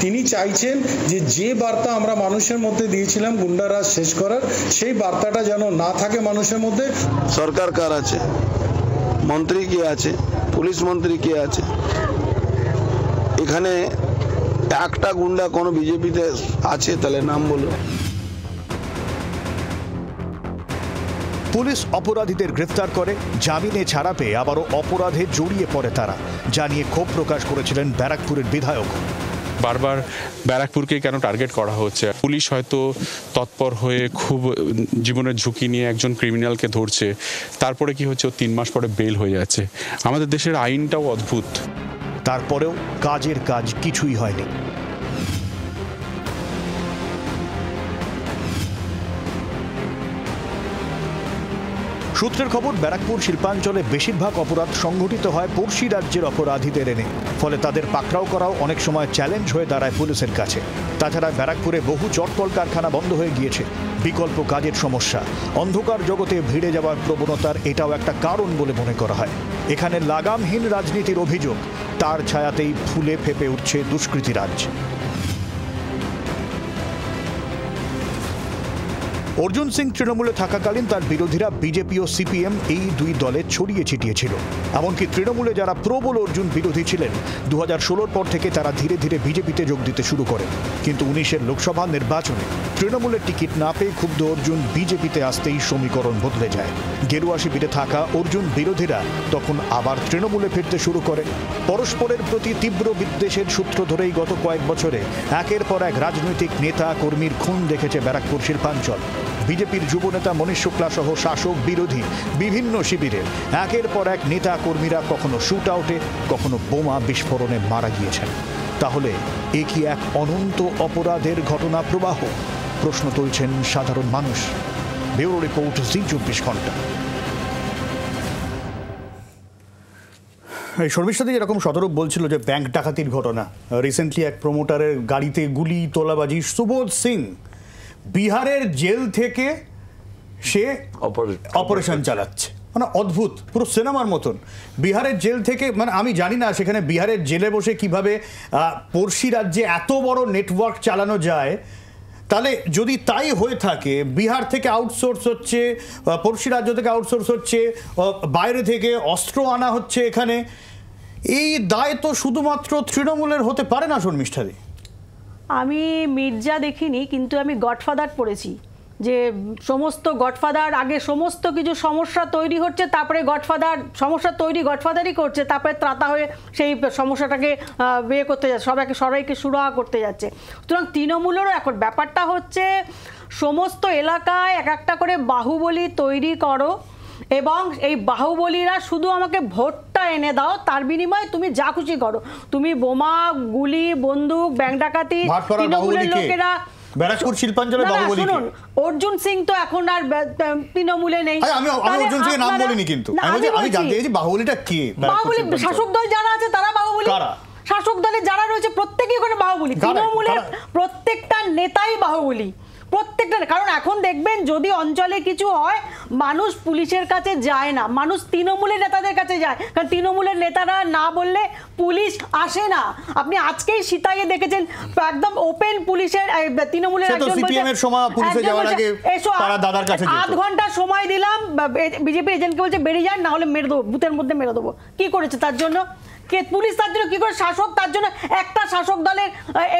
তিনি চাইছেন যে যে বার্তা আমরা মানুষের মধ্যে দিয়েছিলাম গুন্ডারাজ শেষ করার, সেই বার্তাটা যেন না থাকে মানুষের মধ্যে। সরকার কার আছে? মন্ত্রী কে আছে? পুলিশ মন্ত্রী কে আছে? এখানে একটা গুন্ডা কোনো বিজেপিতে আছে? তাহলে নাম বলো পুলিশ অপরাধীদের গ্রেফতার করে জামিনে ছাড়া পেয়ে আবারও অপরাধে জড়িয়ে পড়ে তারা জানিয়ে ক্ষোভ প্রকাশ করেছিলেন ব্যারাকপুরের বিধায়ক। বারবার ব্যারাকপুরকে কেন টার্গেট করা হচ্ছে? পুলিশ হয়তো তৎপর হয়ে খুব জীবনের ঝুঁকি নিয়ে একজন ক্রিমিনালকে ধরছে তারপরে কি হচ্ছে? ও তিন মাস পরে বেল হয়ে যাচ্ছে। আমাদের দেশের আইনটাও অদ্ভুত। তারপরেও কাজের কাজ কিছুই হয়নি। সূত্রের খবর, ব্যারাকপুর শিল্পাঞ্চলে বেশিরভাগ অপরাধ সংঘটিত হয় পড়শি রাজ্যের অপরাধীদের এনে। ফলে তাদের পাকড়াও করাও অনেক সময় চ্যালেঞ্জ হয়ে দাঁড়ায় পুলিশের কাছে। তাছাড়া ব্যারাকপুরে বহু চটকল কারখানা বন্ধ হয়ে গিয়েছে। বিকল্প কাজের সমস্যা। অন্ধকার জগতে ভিড়ে যাওয়ার প্রবণতার এটাও একটা কারণ বলে মনে করা হয়। এখানে লাগামহীন রাজনীতির অভিযোগ। তার ছায়াতেই ফুলে ফেপে উঠছে দুষ্কৃতী রাজ্য অর্জুন সিং তৃণমূলে থাকাকালীন তার বিরোধীরা বিজেপি ও সিপিএম এই দুই দলে ছড়িয়ে ছিটিয়েছিল। এমনকি তৃণমূলে যারা প্রবল অর্জুন বিরোধী ছিলেন দু হাজার পর থেকে তারা ধীরে ধীরে বিজেপিতে যোগ দিতে শুরু করে। কিন্তু উনিশের লোকসভা নির্বাচনে তৃণমূলের টিকিট না পেয়ে ক্ষুব্ধ অর্জুন বিজেপিতে আসতেই সমীকরণ বদলে যায়। গেরুয়া শিবিরে থাকা অর্জুন বিরোধীরা তখন আবার তৃণমূলে ফিরতে শুরু করে। পরস্পরের প্রতি তীব্র বিদ্বেষের সূত্র ধরেই গত কয়েক বছরে একের পর এক রাজনৈতিক নেতা কর্মীর খুন দেখেছে ব্যারাকপুর শিল্পাঞ্চল। বিজেপির যুবনেতা মনীষ শুক্লা সহ শাসক বিরোধী বিভিন্ন শিবিরের একের পর এক নেতা কর্মীরা কখনো শুট আউটে কখনো বোমা বিস্ফোরণে মারা গিয়েছেন। তাহলে এ কি এক অনন্ত অপরাধের ঘটনা প্রবাহ? প্রশ্ন তুলছেন সাধারণ মানুষ। ব্যুরো রিপোর্ট জি চব্বিশ ঘণ্টা। এই শর্মিষ্ঠাদি যেরকম শতরূপ বলছিল যে ব্যাংক ডাকাতির ঘটনা। রিসেন্টলি এক প্রমোটারের গাড়িতে গুলি, তোলাবাজি, সুবোধ সিং বিহারের জেল থেকে সে অপারেশন চালাচ্ছে। মানে অদ্ভুত পুরো সিনেমার মতন। বিহারের জেল থেকে মানে আমি জানি না সেখানে বিহারের জেলে বসে কীভাবে পড়শি রাজ্যে এত বড় নেটওয়ার্ক চালানো যায়। তাহলে যদি তাই হয়ে থাকে বিহার থেকে আউটসোর্স হচ্ছে পড়শি রাজ্য থেকে আউটসোর্স হচ্ছে বাইরে থেকে অস্ত্র আনা হচ্ছে এখানে এই দায় তো শুধুমাত্র তৃণমূলের হতে পারে না শর্মিষ্ঠাদি। আমি মির্জা দেখিনি, কিন্তু আমি গডফাদার পড়েছি। যে সমস্ত গডফাদার, আগে সমস্ত কিছু সমস্যা তৈরি হচ্ছে, তারপরে গডফাদার, সমস্যা তৈরি গডফাদারই করছে, তারপরে ত্রাতা হয়ে সেই সমস্যাটাকে বিয়ে করতে যাচ্ছে, সবাইকে সবাইকে সুরাহা করতে যাচ্ছে। সুতরাং তৃণমূলেরও এখন ব্যাপারটা হচ্ছে, সমস্ত এলাকায় এক একটা করে বাহুবলী তৈরি করো, এবং এই বাহুবলীরা শুধু আমাকে ভোটটা এনে দাও তার বিনিময়ে তুমি যা খুশি করো। তুমি বোমা গুলি বন্দুক ব্যাংক ডাকাতি তৃণমূলের লোকেরা ব্যারাকপুর শিল্পাঞ্চলের না, না, বাহুবলী শুনুন অর্জুন সিং তো এখন আর বে- বে- তৃণমূলে নেই। আমি আমি অর্জুন সিং এর নাম বলিনি কিন্তু। আমি আমি জানতে চাইছি বাহুবলীটা কে? বাহুবলী শাসক দল যারা আছে তারা বাহুবলী? কারা? শাসক দলে যারা রয়েছে প্রত্যেকেই ওখানে বাহুবলী। তৃণমূলের প্রত্যেকটা নেতাই বাহুবলী। প্রত্যেকটা কারণ এখন দেখবেন যদি অঞ্চলে কিছু হয় মানুষ পুলিশের কাছে যায় না। মানুষ তৃণমূলের নেতাদের কাছে যায়। কারণ তৃণমূলের নেতারা না বললে পুলিশ আসে না। আপনি আজকেই সীতাইয়ে দেখেছেন একদম ওপেন পুলিশের তৃণমূলের একজন। আধ ঘণ্টা সময় দিলাম বিজেপি এজেন্টকে বলছে বেরিয়ে যান না হলে মেরে দেবো বুথের মধ্যে মেরে দেবো। কি করেছে তার জন্য? পুলিশ তার জন্য কি করে শাসক? তার জন্য একটা শাসক দলের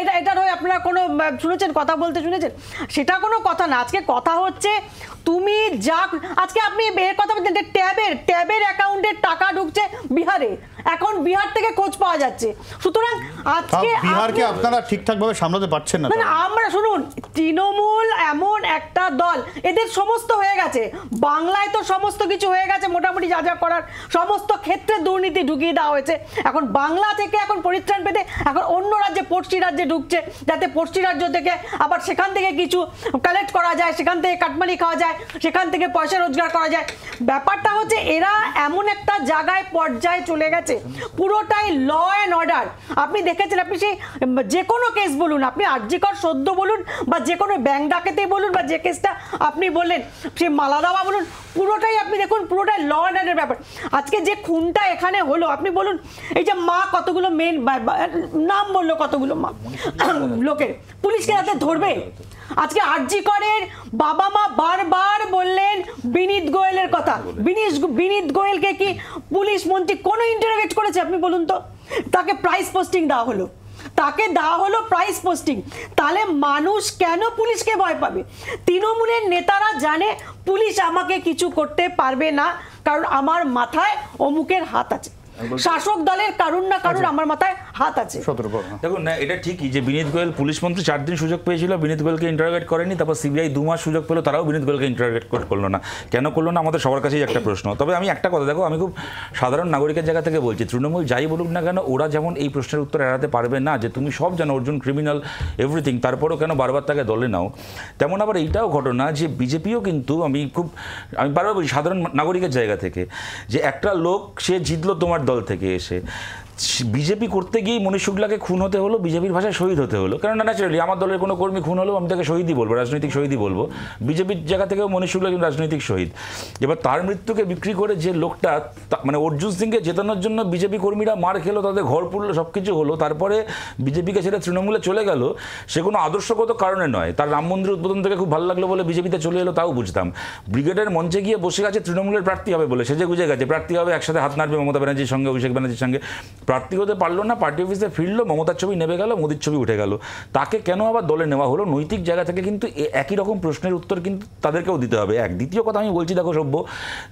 এটা, এটার হয়ে আপনারা কোনো শুনেছেন, কথা বলতে শুনেছেন? সেটা কোনো কথা না। আজকে কথা হচ্ছে তুমি যা আজকে আপনি এর কথা বলছেন যে ট্যাবের ট্যাবের অ্যাকাউন্টে টাকা ঢুকছে বিহারে। এখন বিহার থেকে খোঁজ পাওয়া যাচ্ছে। সুতরাং আজকে বিহারকে আপনি- আপনারা ঠিকঠাক ভাবে সামলাতে পারছেন না। আমরা শুনুন তৃণমূল এমন একটা দল এদের সমস্ত হয়ে গেছে। বাংলায় তো সমস্ত কিছু হয়ে গেছে মোটামুটি যা যা করার সমস্ত ক্ষেত্রে দুর্নীতি ঢুকিয়ে দেওয়া হয়েছে। এখন বাংলা থেকে এখন পরিত্রাণ পেতে এখন অন্য রাজ্যে পশ্চিম রাজ্যে ঢুকছে যাতে পশ্চিম রাজ্য থেকে আবার সেখান থেকে কিছু কালেক্ট করা যায় সেখান থেকে কাটমানি খাওয়া যায়। সেখান থেকে পয়সা রোজগার করা যায়। ব্যাপারটা হচ্ছে এরা এমন একটা জায়গায় পর্যায়ে চলে গেছে। পুরোটাই ল অ্যান্ড অর্ডার আপনি দেখেছেন আপনি সেই যে কোনো কেস বলুন আপনি আর্যিকর সদ্য বলুন বা যে কোনো ব্যাংক ডাকাতে বলুন বা যে কেসটা আপনি বললেন সে মালা দেওয়া বলুন পুরোটাই আপনি দেখুন পুরোটাই ল অ্যান্ড অর্ডারের ব্যাপার। আজকে যে খুনটা এখানে হলো আপনি বলুন এই যে মা কতগুলো মেন নাম বলল কতগুলো মা লোকের। পুলিশকে তাদের ধরবে? আজকে আরজি করের বাবা মা বারবার বললেন বিনীত গোয়েলের কথা। বিনীত বিনীত গোয়েলকে কি পুলিশ মন্ত্রী কোনো ইন্টারোগেট করেছে আপনি বলুন তো? তাকে প্রাইস পোস্টিং দেওয়া হলো। তাকে দেওয়া হলো প্রাইস পোস্টিং তাহলে মানুষ কেন পুলিশকে ভয় পাবে? তৃণমূলের নেতারা জানে পুলিশ আমাকে কিছু করতে পারবে না, কারণ আমার মাথায় অমুকের হাত আছে। শাসক দলের কারুর না কারুর আমার মাথায় হাত আছে। দেখুন না এটা ঠিকই যে বিনীত গোয়েল পুলিশ মন্ত্রী চার দিন সুযোগ পেয়েছিল বিনীত গোয়েলকে ইন্টারোগেট করেনি তারপর সিবিআই দু মাস সুযোগ পেল তারাও বিনীত গোয়েলকে ইন্টারোগেট করল না। কেন করল না? আমাদের সবার কাছেই একটা প্রশ্ন। তবে আমি একটা কথা দেখো আমি খুব সাধারণ নাগরিকের জায়গা থেকে বলছি তৃণমূল যাই বলুক না কেন ওরা যেমন এই প্রশ্নের উত্তর এড়াতে পারবে না যে তুমি সব জানো অর্জুন ক্রিমিনাল এভরিথিং তারপরেও কেন বারবার তাকে দলে নাও? তেমন আবার এইটাও ঘটনা যে বিজেপিও কিন্তু আমি খুব আমি বারবার বলছি সাধারণ নাগরিকের জায়গা থেকে যে একটা লোক সে জিতলো তোমার দল থেকে এসে বিজেপি করতে গিয়ে মনীষ শুক্লাকে খুন হতে হলো, বিজেপির ভাষায় শহীদ হতে হলো। কেননা ন্যাচারালি আমার দলের কোনো কর্মী খুন হলেও আমি তাকে শহীদই বলব, রাজনৈতিক শহীদই বলব। বিজেপির জায়গা থেকেও মনীষ শুক্লা কিন্তু রাজনৈতিক শহীদ। এবার তার মৃত্যুকে বিক্রি করে যে লোকটা মানে অর্জুন সিংকে জেতানোর জন্য বিজেপি কর্মীরা মার খেলো, তাদের ঘর পুড়লো সব কিছু হলো, তারপরে বিজেপিকে ছেড়ে তৃণমূলে চলে গেল, সে কোনো আদর্শগত কারণে নয়। তার রাম মন্দির উদ্বোধন থেকে খুব ভালো লাগল বলে বিজেপিতে চলে এলো, তাও বুঝতাম। ব্রিগেডের মঞ্চে গিয়ে বসে গেছে, তৃণমূলের প্রার্থী হবে বলে, সেজে গুজে গেছে। প্রার্থী হবে, একসাথে হাত নাড়বে মমতা ব্যানার্জির সঙ্গে, অভিষেক ব্যানার্জির সঙ্গে। প্রার্থী হতে পারল না, পার্টি অফিসে ফিরলো, মমতার ছবি নেমে গেল, মোদির ছবি উঠে গেল। তাকে কেন আবার দলে নেওয়া হলো? নৈতিক জায়গা থেকে কিন্তু একই রকম প্রশ্নের উত্তর কিন্তু তাদেরকেও দিতে হবে। এক, দ্বিতীয় কথা আমি বলছি, দেখো সভ্য,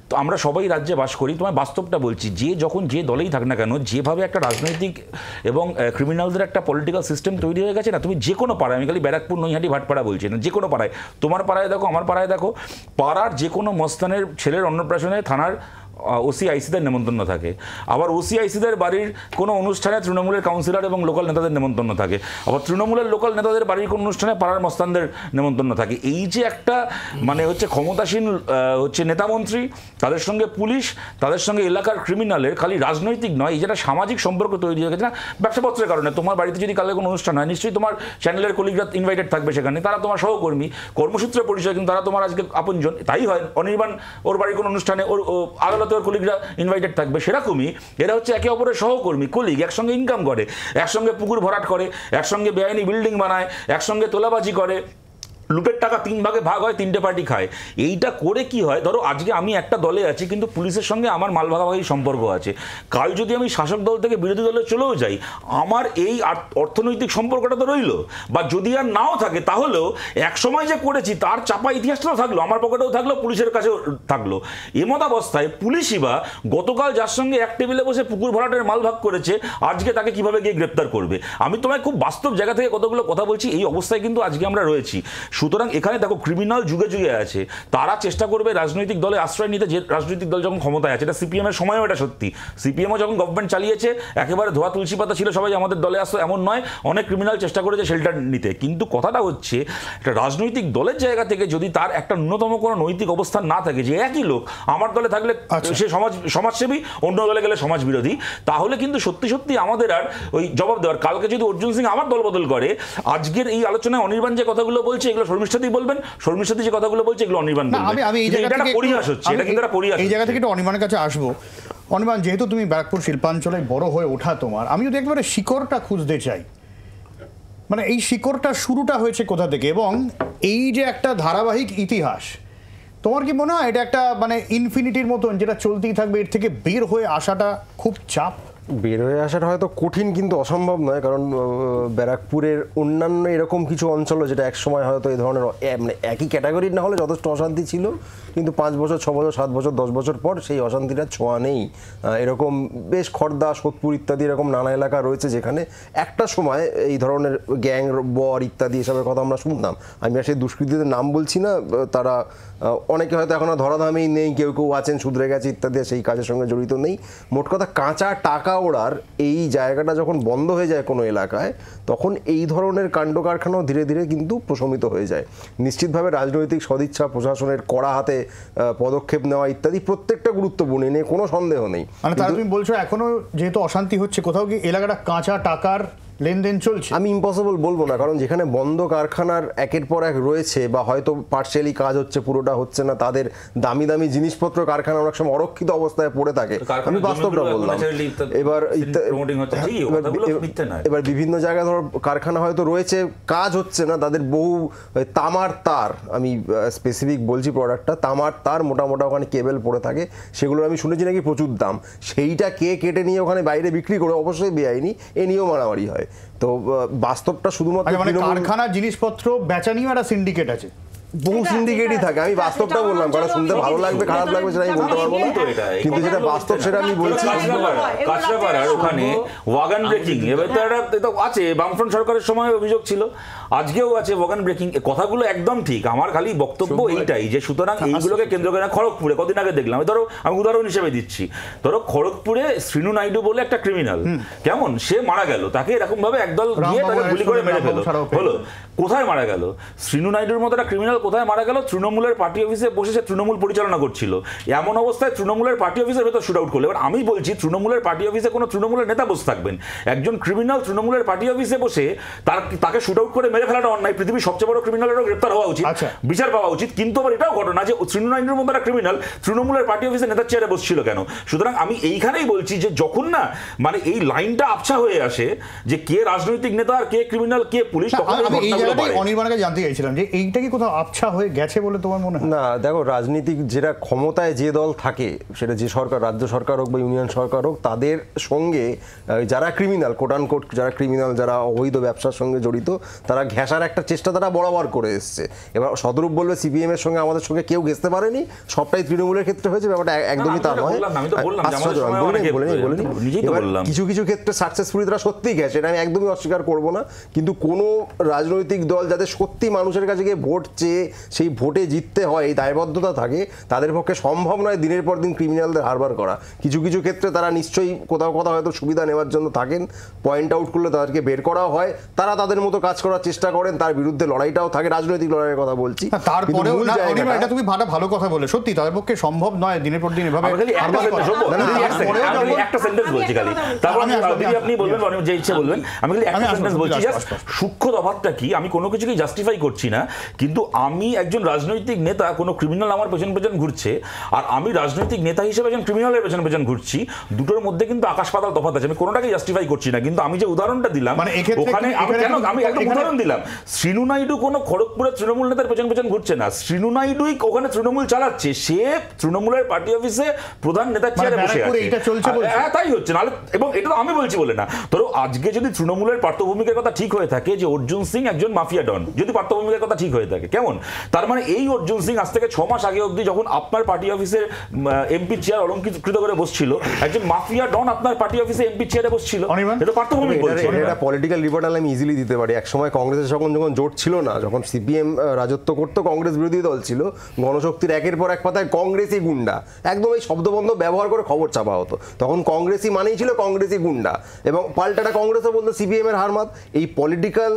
তো আমরা সবাই রাজ্যে বাস করি তোমার বাস্তবটা বলছি, যে যখন যে দলেই থাক না কেন, যেভাবে একটা রাজনৈতিক এবং ক্রিমিনালদের একটা পলিটিক্যাল সিস্টেম তৈরি হয়ে গেছে না, তুমি যে কোনো পাড়ায়, আমি খালি ব্যারাকপুর, নৈহাটি, ভাটপাড়া বলছি না, যে কোনো পাড়ায়, তোমার পাড়ায় দেখো, আমার পাড়ায় দেখো, পাড়ার যে কোনো মস্তানের ছেলের অন্নপ্রাশনে থানার ওসি আইসিদের নেমন্তন্ন থাকে। আবার ওসি আইসিদের বাড়ির কোনো অনুষ্ঠানে তৃণমূলের কাউন্সিলর এবং লোকাল নেতাদের নেমন্তন্ন থাকে। আবার তৃণমূলের লোকাল নেতাদের বাড়ির কোনো অনুষ্ঠানে পাড়ার মস্তানদের নেমন্তন্ন থাকে। এই যে একটা মানে হচ্ছে ক্ষমতাসীন হচ্ছে নেতামন্ত্রী, তাদের সঙ্গে পুলিশ, তাদের সঙ্গে এলাকার ক্রিমিনালের খালি রাজনৈতিক নয়, এই যেটা সামাজিক সম্পর্ক তৈরি হয়ে গেছে না, ব্যবসাপত্রের কারণে। তোমার বাড়িতে যদি কালে কোনো অনুষ্ঠান হয়, নিশ্চয়ই তোমার চ্যানেলের কলিগরা ইনভাইটেড থাকবে সেখানে। তারা তোমার সহকর্মী, কর্মসূত্রে পরিচয়, কিন্তু তারা তোমার আজকে আপনজন। তাই হয়, অনির্বাণ, ওর বাড়ির কোনো অনুষ্ঠানে, ওর, ও আদালতে ওর কলিগরা ইনভাইটেড থাকবে। সেরকমই এরা হচ্ছে একে অপরের সহকর্মী কলিগ একসঙ্গে ইনকাম করে, একসঙ্গে পুকুর ভরাট করে, একসঙ্গে বেআইনি বিল্ডিং বানায়, একসঙ্গে তোলাবাজি করে। লুটের টাকা তিন ভাগে ভাগ হয়, তিনটে পার্টি খায়। এইটা করে কি হয়? ধরো, আজকে আমি একটা দলে আছি, কিন্তু পুলিশের সঙ্গে আমার মাল ভাগাভাগি সম্পর্ক আছে। কাল যদি আমি শাসক দল থেকে বিরোধী দলে চলেও যাই, আমার এই অর্থনৈতিক সম্পর্কটা তো রইল। বা যদি আর নাও থাকে, তাহলেও এক সময় যে করেছি, তার চাপা ইতিহাসটাও থাকল, আমার পকেটেও থাকল, পুলিশের কাছেও থাকল। এমত অবস্থায় পুলিশই বা গতকাল যার সঙ্গে এক টেবিলে বসে পুকুর ভরাটের মাল ভাগ করেছে, আজকে তাকে কীভাবে গিয়ে গ্রেপ্তার করবে? আমি তোমায় খুব বাস্তব জায়গা থেকে কতগুলো কথা বলছি, এই অবস্থায় কিন্তু আজকে আমরা রয়েছি। সুতরাং এখানে দেখো ক্রিমিনাল যুগে যুগে আছে তারা চেষ্টা করবে রাজনৈতিক দলে আশ্রয় নিতে যে রাজনৈতিক দল যখন ক্ষমতায় আছে এটা সিপিএমের সময়ও এটা সত্যি। সিপিএমও যখন গভর্নমেন্ট চালিয়েছে একেবারে ধোয়া তুলসী পাতা ছিল সবাই আমাদের দলে আসতো এমন নয় অনেক ক্রিমিনাল চেষ্টা করেছে শেল্টার নিতে। কিন্তু কথাটা হচ্ছে একটা রাজনৈতিক দলের জায়গা থেকে যদি তার একটা ন্যূনতম কোনো নৈতিক অবস্থান না থাকে যে একই লোক আমার দলে থাকলে সে সমাজ সমাজসেবী অন্য দলে গেলে সমাজ বিরোধী তাহলে কিন্তু সত্যি সত্যি আমাদের আর ওই জবাব দেওয়ার কালকে যদি অর্জুন সিং আবার দল বদল করে আজকের এই আলোচনায় অনির্বাণ যে কথাগুলো বলছে এগুলো শর্মিষ্ঠাতেই বলবেন? শর্মিষ্ঠাতে যে কথাগুলো বলছে এগুলো অনির্বাণ আমি আমি এই জায়গা থেকে পরিহাস হচ্ছে এটা কিন্তু একটা পরিহাস এই জায়গা থেকে একটু অনির্বাণের কাছে আসব। অনির্বাণ যেহেতু তুমি ব্যারাকপুর শিল্পাঞ্চলে বড় হয়ে ওঠা তোমার আমি যদি একেবারে শিকড়টা খুঁজতে চাই মানে এই শিকড়টা শুরুটা হয়েছে কোথা থেকে? এবং এই যে একটা ধারাবাহিক ইতিহাস তোমার কি মনে হয় এটা একটা মানে ইনফিনিটির মতন যেটা চলতেই থাকবে এর থেকে বের হয়ে আসাটা খুব চাপ? বের হয়ে আসাটা হয়তো কঠিন কিন্তু অসম্ভব নয়, কারণ ব্যারাকপুরের অন্যান্য এরকম কিছু অঞ্চলও যেটা একসময় হয়তো এই ধরনের মানে একই ক্যাটাগরির না হলে যথেষ্ট অশান্তি ছিল, কিন্তু পাঁচ বছর, ছ বছর, সাত বছর, দশ বছর পর সেই অশান্তিটা ছোঁয়া নেই। এরকম বেশ খর্দা সোদপুর ইত্যাদি এরকম নানা এলাকা রয়েছে যেখানে একটা সময় এই ধরনের গ্যাং, বর ইত্যাদি এসবের কথা আমরা শুনতাম। আমি আর সেই দুষ্কৃতীদের নাম বলছি না তারা অনেকে হয়তো এখনও ধরাধামেই নেই, কেউ কেউ আছেন, শুধরে গেছে ইত্যাদি সেই কাজের সঙ্গে জড়িত নেই। মোট কথা কাঁচা টাকা ওড়ার এই জায়গাটা যখন বন্ধ হয়ে যায় কোনো এলাকায় তখন এই ধরনের কাণ্ড কারখানাও ধীরে ধীরে কিন্তু প্রশমিত হয়ে যায়। নিশ্চিতভাবে রাজনৈতিক সদিচ্ছা প্রশাসনের কড়া হাতে পদক্ষেপ নেওয়া ইত্যাদি প্রত্যেকটা গুরুত্বপূর্ণ এ নিয়ে কোনো সন্দেহ নেই। মানে তাহলে তুমি বলছো এখনও যেহেতু অশান্তি হচ্ছে কোথাও কি এলাকাটা কাঁচা টাকার লেনদেন চলছে? আমি ইম্পসিবল বলব না কারণ যেখানে বন্ধ কারখানার একের পর এক রয়েছে বা হয়তো পার্সিয়ালি কাজ হচ্ছে পুরোটা হচ্ছে না তাদের দামি দামি জিনিসপত্র কারখানা অনেক সময় অরক্ষিত অবস্থায় পড়ে থাকে। আমি বাস্তবটা বললাম। এবার এবার- বিভিন্ন জায়গায় ধর কারখানা হয়তো রয়েছে কাজ হচ্ছে না তাদের বহু তামার তার আমি স্পেসিফিক বলছি প্রোডাক্টটা তামার তার মোটা মোটা ওখানে কেবেল পড়ে থাকে সেগুলোর আমি শুনেছি নাকি প্রচুর দাম। সেইটা কে কেটে নিয়ে ওখানে বাইরে বিক্রি করে অবশ্যই বেআইনি এ নিয়েও মারামারি হয়। তো বাস্তবটা শুধুমাত্র কারখানা মানে কারখানার জিনিসপত্র বেচা নিয়ে একটা সিন্ডিকেট আছে। বহু সিন্ডিকেটই থাকে আমি বাস্তবটা বললাম কারণ শুনতে ভালো লাগবে খারাপ লাগবে সেটা আমি বলতে পারব না। তো এটা, কিন্তু যেটা বাস্তব সেটা আমি বলছি কাঁচরাপাড়ার ওখানে ওয়াগান ব্রেকিং এবার তো একটা আছে বামফ্রন্ট সরকারের সময় অভিযোগ ছিল। আজকেও আছে ওয়াগান ব্রেকিং কথাগুলো একদম ঠিক আমার খালি বক্তব্য এইটাই যে সুতরাং এইগুলোকে কেন্দ্র করে খড়গপুরে কদিন আগে দেখলাম ধরো আমি উদাহরণ হিসেবে দিচ্ছি ধরো খড়গপুরে শ্রীনু নাইডু বলে একটা ক্রিমিনাল কেমন? সে মারা গেল তাকে এরকম ভাবে একদল গিয়ে তাকে গুলি করে মেরে ফেলো। হলো কোথায় মারা গেল? শ্রীনু নাইডুর মতো একটা ক্রিমিনাল কোথায় মারা গেল? তৃণমূলের পার্টি অফিসে বসে সে তৃণমূল পরিচালনা করছিল। এমন অবস্থায় তৃণমূলের পার্টি অফিসের ভেতর শুট আউট করল। এবার আমি বলছি তৃণমূলের পার্টি অফিসে কোনো তৃণমূলের নেতা বসে থাকবেন। একজন ক্রিমিনাল তৃণমূলের পার্টি অফিসে বসে তার তাকে শুট আউট করে মেরে ফেলাটা অন্যায়। পৃথিবীর সবচেয়ে বড় ক্রিমিনালেরও গ্রেপ্তার হওয়া উচিত আচ্ছা। বিচার পাওয়া উচিত। কিন্তু আবার এটাও ঘটনা যে তৃণমূল নাইডুর মতো একটা ক্রিমিনাল তৃণমূলের পার্টি অফিসে নেতার চেয়ারে বসছিল কেন? সুতরাং আমি এইখানেই বলছি যে যখন না মানে এই লাইনটা আবছা হয়ে আসে যে কে রাজনৈতিক নেতা আর কে ক্রিমিনাল কে পুলিশ তখন এই জায়গাটাই অনির্বাণকে জানতে চাইছিলাম যে এইটা কি কোথাও আবছা হয়ে গেছে বলে তোমার মনে হয়? না দেখো রাজনীতিক যেটা ক্ষমতায় যে দল থাকে সেটা যে সরকার রাজ্য সরকার হোক বা ইউনিয়ন সরকার হোক তাদের সঙ্গে যারা ক্রিমিনাল কোটান কোট যারা ক্রিমিনাল যারা অবৈধ ব্যবসার সঙ্গে জড়িত তারা ঘেঁষার একটা চেষ্টা তারা বরাবর করে এসছে। এবার সদরূপ বলবে সিপিএম এর সঙ্গে আমাদের সঙ্গে কেউ ঘেঁচতে পারেনি। সবটাই তৃণমূলের ক্ষেত্রে হয়েছে ব্যাপারটা একদমই তা নয়। কিছু কিছু ক্ষেত্রে সাকসেসফুলি তারা সত্যিই গেছে এটা আমি একদমই অস্বীকার করব না। কিন্তু কোনো রাজনৈতিক দল যাদের সত্যি মানুষের কাছে গিয়ে ভোট চেয়ে সেই ভোটে জিততে হয় এই দায়বদ্ধতা থাকে তাদের পক্ষে সম্ভব নয় দিনের পর দিন ক্রিমিনালদের হারবার করা। কিছু কিছু ক্ষেত্রে তারা নিশ্চয়ই কোথাও কোথাও হয়তো সুবিধা নেওয়ার জন্য থাকেন পয়েন্ট আউট করলে তাদেরকে বের করা হয় তারা তাদের মতো কাজ করার চেষ্টা করেন তার বিরুদ্ধে লড়াইটাও থাকে রাজনৈতিক লড়াইয়ের কথা বলছি। তারপরেও এটা তুমি ভালো ভালো কথা বলে সত্যি তাদের পক্ষে সম্ভব নয় দিনের পর দিন এভাবে আমি একটা সেন্টেন্স বলছি খালি। তারপর আপনি বলবেন অনেক যে ইচ্ছে বলবেন আমি খালি একটা সেন্টেন্স বলছি। সূক্ষ্ম কি? আমি কোনো কিছুকে জাস্টিফাই করছি না কিন্তু আমি একজন রাজনৈতিক নেতা কোনো ক্রিমিনাল আমার পেছন পেছন ঘুরছে আর আমি রাজনৈতিক নেতা হিসেবে একজন ক্রিমিনালের পেছন পেছন ঘুরছি দুটোর মধ্যে কিন্তু আকাশ পাতাল তফাৎ আছে আমি কোনোটাকে জাস্টিফাই করছি না কিন্তু আমি যে উদাহরণটা দিলাম মানে ওখানে আমি এখানে কেন আমি একটা উদাহরণ দিলাম শ্রীনু নাইডু কোনো খড়গপুরের তৃণমূল নেতার পেছন পেছন ঘুরছে না। শ্রীনু নাইডুই ওখানে তৃণমূল চালাচ্ছে। সে তৃণমূলের পার্টি অফিসে প্রধান নেতার মানে চেয়ারে বসে আছে। এইটা চলছে আর- বলছো? হ্যাঁ তাই হচ্ছে। নাহলে এবং এটা তো আমি বলছি বলে না। ধরো আজকে যদি তৃণমূলের পার্থভূমিকের কথা ঠিক হয়ে থাকে যে অর্জুন সিং একজন মাফিয়া ডন যদি পার্থভূমিকের কথা ঠিক হয়ে থাকে কেমন? তার মানে এই অর্জুন সিং আজ থেকে ছ মাস আগে অবধি যখন আপনার পার্টি অফিসের এমপি চেয়ার অলঙ্কৃত করে বসছিল একজন মাফিয়া ডন আপনার পার্টি অফিসে এমপি চেয়ারে বসছিল? এটা পার্থভূমিক বলছি। এটা পলিটিক্যাল রিপোর্টাল আমি ইজিলি দিতে পারি। এক সময় কংগ্রেসের যখন যখন জোট ছিল না যখন সিপিএম রাজত্ব করতো কংগ্রেস বিরোধী দল ছিল গণশক্তির একের পর এক পাতায় কংগ্রেসই গুন্ডা। একদম এই শব্দবন্ধ ব্যবহার করে খবর চাপা হতো। তখন কংগ্রেসই মানেই ছিল কংগ্রেসই গুন্ডা। এবং পাল্টাটা কংগ্রেসও বলতো সিপিএম এর হারমাত এই পলিটিক্যাল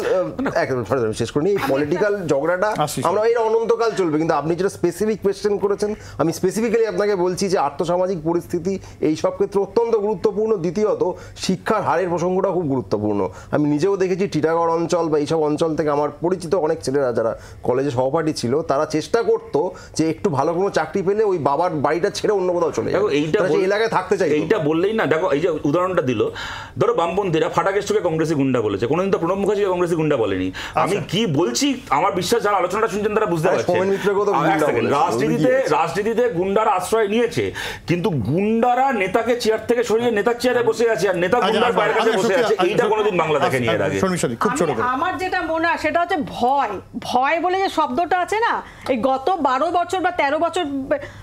শেষ করিনি। এই পলিটিক্যাল ঝগড়াটা আমরা এর অনন্তকাল চলবে। কিন্তু আপনি যেটা স্পেসিফিক কোয়েশ্চেন করেছেন আমি স্পেসিফিক্যালি আপনাকে বলছি যে আর্থসামাজিক পরিস্থিতি এই সব ক্ষেত্রে অত্যন্ত গুরুত্বপূর্ণ। দ্বিতীয়ত শিক্ষার হারের প্রসঙ্গটা খুব গুরুত্বপূর্ণ। আমি নিজেও দেখেছি টিটাগড় অঞ্চল বা এইসব অঞ্চল থেকে আমার পরিচিত অনেক ছেলেরা যারা কলেজে সহপাঠী ছিল তারা চেষ্টা করতো যে একটু ভালো কোনো চাকরি পেলে ওই বাবার বাড়িটা ছেড়ে অন্য কোথাও চলে দেখো যাবে। এইটা এলাকায় থাকতে চাই এইটা বললেই না দেখো এই যে উদাহরণটা দিল ধরো বামপন্থীরা ফাটাকেষ্টকে কংগ্রেসি গুন্ডা বলেছে কোনোদিন তো প্রণব মুখার্জি কংগ্রেসি গুন্ডা বলেনি। আমি কি বলছি আমার বিশ্বাস যারা আলোচনাটা শুনছেন তারা বুঝতে পারছেন। রাজনীতিতে রাজনীতিতে গুন্ডারা আশ্রয় নিয়েছে কিন্তু গুন্ডারা নেতাকে চেয়ার থেকে সরিয়ে নেতার চেয়ারে বসে আছে আর নেতা আচ্ছা, গুন্ডার আচ্ছা, বাইরে কাছে আচ্ছা, বসে আছে আচ্ছা, এইটা কোনোদিন বাংলা দেখেনি এর আচ্ছা, আগে। আমার যেটা মনে হয় সেটা হচ্ছে ভয়। ভয় বলে যে শব্দটা আছে না এই গত বারো বছর বা তেরো বছর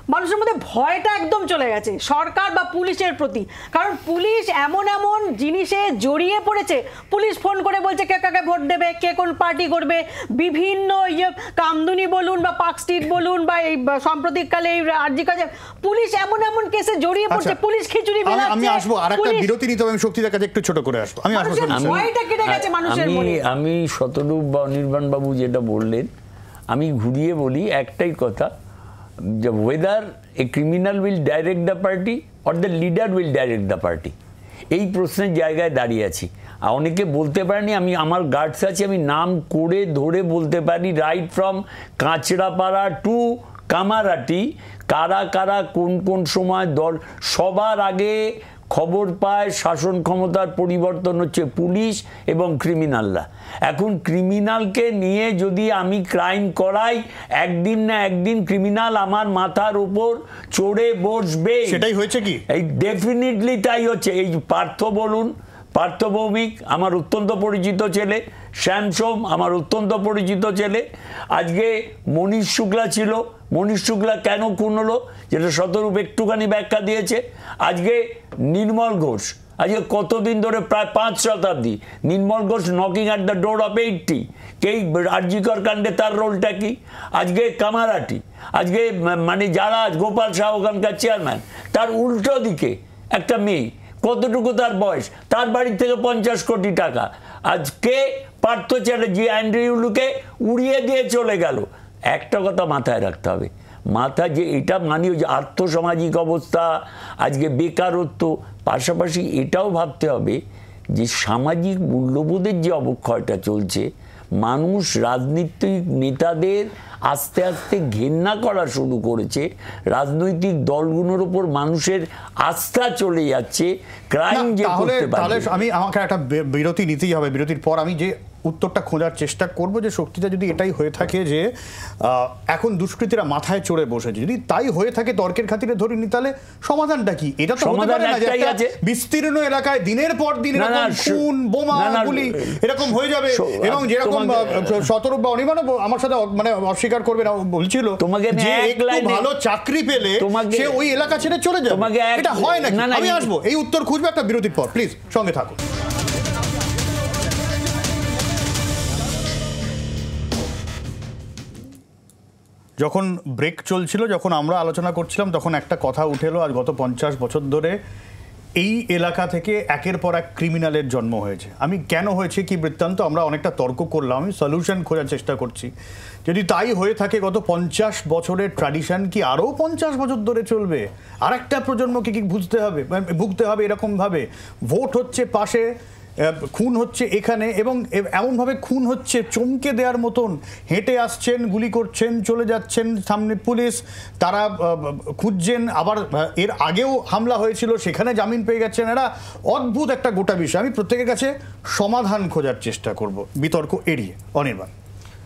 মানুষের মধ্যে ভয়টা একদম চলে গেছে সরকার বা পুলিশের প্রতি। কারণ পুলিশ এমন এমন জিনিসে জড়িয়ে পড়েছে পুলিশ ফোন করে বলছে কে কাকে ভোট দেবে কে কোন পার্টি করবে বিভিন্ন ইয়ে কামদুনি বলুন বা পার্ক স্ট্রিট বলুন বা এই সাম্প্রতিককালে এই আরজি কাজে পুলিশ এমন এমন কেসে জড়িয়ে পড়ছে আচ্ছা, পুলিশ খিচুড়ি আমি- আমি আসব আর একটা বিরতি নিতে হবে আমি শক্তিদের কাছে একটু ছোট করে আসব। আমি আসব ভয়টা কেটে গেছে মানুষের আমি আমি শতরূপ বা অনির্বাণ বাবু যেটা বললেন, আমি ঘুরিয়ে বলি একটাই কথা, যে whether a criminal will direct the party or the leader will direct the party এই প্রশ্নের জায়গায় দাঁড়িয়ে আছি। আর অনেকে বলতে পারেনি, আমি আমার গার্ডস আছে, আমি নাম করে ধরে বলতে পারি right from Kanchrapara to Kamarhati, কারা কারা কোন কোন সময় দল, সবার আগে খবর পায় শাসন ক্ষমতার পরিবর্তন হচ্ছে পুলিশ এবং ক্রিমিনালরা। এখন ক্রিমিনালকে নিয়ে যদি আমি ক্রাইম করাই একদিন না একদিন ক্রিমিনাল আমার মাথার উপর চড়ে বসবে। সেটাই হয়েছে কি? এই ডেফিনেটলি তাই হচ্ছে। এই পার্থ বলুন পার্থ ভৌমিক আমার অত্যন্ত পরিচিত ছেলে শ্যামসোম আমার অত্যন্ত পরিচিত ছেলে। আজকে মনীষ শুক্লা ছিল মনীষ শুক্লা কেন খুন হলো? যেটা শতরূপ একটুখানি ব্যাখ্যা দিয়েছে। আজকে নির্মল ঘোষ, আজকে কতদিন ধরে প্রায় পাঁচ শতাব্দী, Nirmal Ghosh knocking at the door of eighty কেই আর্যিকর কাণ্ডে তার রোলটা কি? আজকে কামারাটি, আজকে মানে যারা আজ গোপাল শাহ ওখানকার চেয়ারম্যান তার উল্টো দিকে একটা মেয়ে, কতটুকু তার বয়স? তার বাড়ি থেকে পঞ্চাশ কোটি টাকা। আজকে পার্থ চ্যাটার্জি অ্যান্ড্রিউলুকে উড়িয়ে দিয়ে চলে গেল। একটা কথা মাথায় রাখতে হবে। মাথা যে এটা মানি যে আর্থসামাজিক অবস্থা আজকে বেকারত্ব পাশাপাশি এটাও ভাবতে হবে যে সামাজিক মূল্যবোধের যে অবক্ষয়টা চলছে মানুষ রাজনৈতিক নেতাদের আস্তে আস্তে ঘেন্না করা শুরু করেছে রাজনৈতিক দলগুলোর ওপর মানুষের আস্থা চলে যাচ্ছে ক্রাইম যে করতে তাহলে আমি আমাকে একটা বিরতি নিতেই হবে। বিরতির পর আমি যে উত্তরটা খোঁজার চেষ্টা করব যে শক্তিটা যদি এটাই হয়ে থাকে যে এখন দুষ্কৃতীরা মাথায় চড়ে বসেছে। যদি তাই হয়ে থাকে তর্কের খাতিরে ধরে নি তাহলে সমাধানটা কি? এটা তো হতে পারে না যে একটাই একটা আছে। বিস্তীর্ণ এলাকায় দিনের পর দিন এরকম খুন বোমা গুলি এরকম হয়ে যাবে এবং যেরকম সতর্ক বা অনির্বাণ আমার সাথে মানে অস্বীকার করবে না বলছিল তোমাকে যে একটু ভালো চাকরি পেলে তোমাকে- সে ওই এলাকা ছেড়ে চলে যাবে। এটা হয় না না, না, আমি আসব। এই উত্তর খুঁজবে একটা বিরতির পর। প্লিজ সঙ্গে থাকুন। যখন ব্রেক চলছিল, যখন আমরা আলোচনা করছিলাম, তখন একটা কথা উঠে এলো আজ গত পঞ্চাশ বছর ধরে এই এলাকা থেকে একের পর এক ক্রিমিনালের জন্ম হয়েছে। আমি কেন হয়েছে কি বৃত্তান্ত আমরা অনেকটা তর্ক করলাম, আমি সলিউশন খোঁজার চেষ্টা করছি। যদি তাই হয়ে থাকে, গত পঞ্চাশ বছরের ট্র্যাডিশন কি আরও পঞ্চাশ বছর ধরে চলবে? আর একটা প্রজন্মকে কি বুঝতে হবে? মানে ভুগতে হবে এরকমভাবে। ভোট হচ্ছে পাশে খুন হচ্ছে এখানে এবং এমনভাবে খুন হচ্ছে, চমকে দেওয়ার মতন হেঁটে আসছেন, গুলি করছেন, চলে যাচ্ছেন সামনে পুলিশ। তারা খুঁজছেন, আবার এর আগেও হামলা হয়েছিল, সেখানে জামিন পেয়ে গেছেন এরা। অদ্ভুত একটা গোটা বিষয়। আমি প্রত্যেকের কাছে সমাধান খোঁজার চেষ্টা করব, বিতর্ক এড়িয়ে, অনির্বাণ।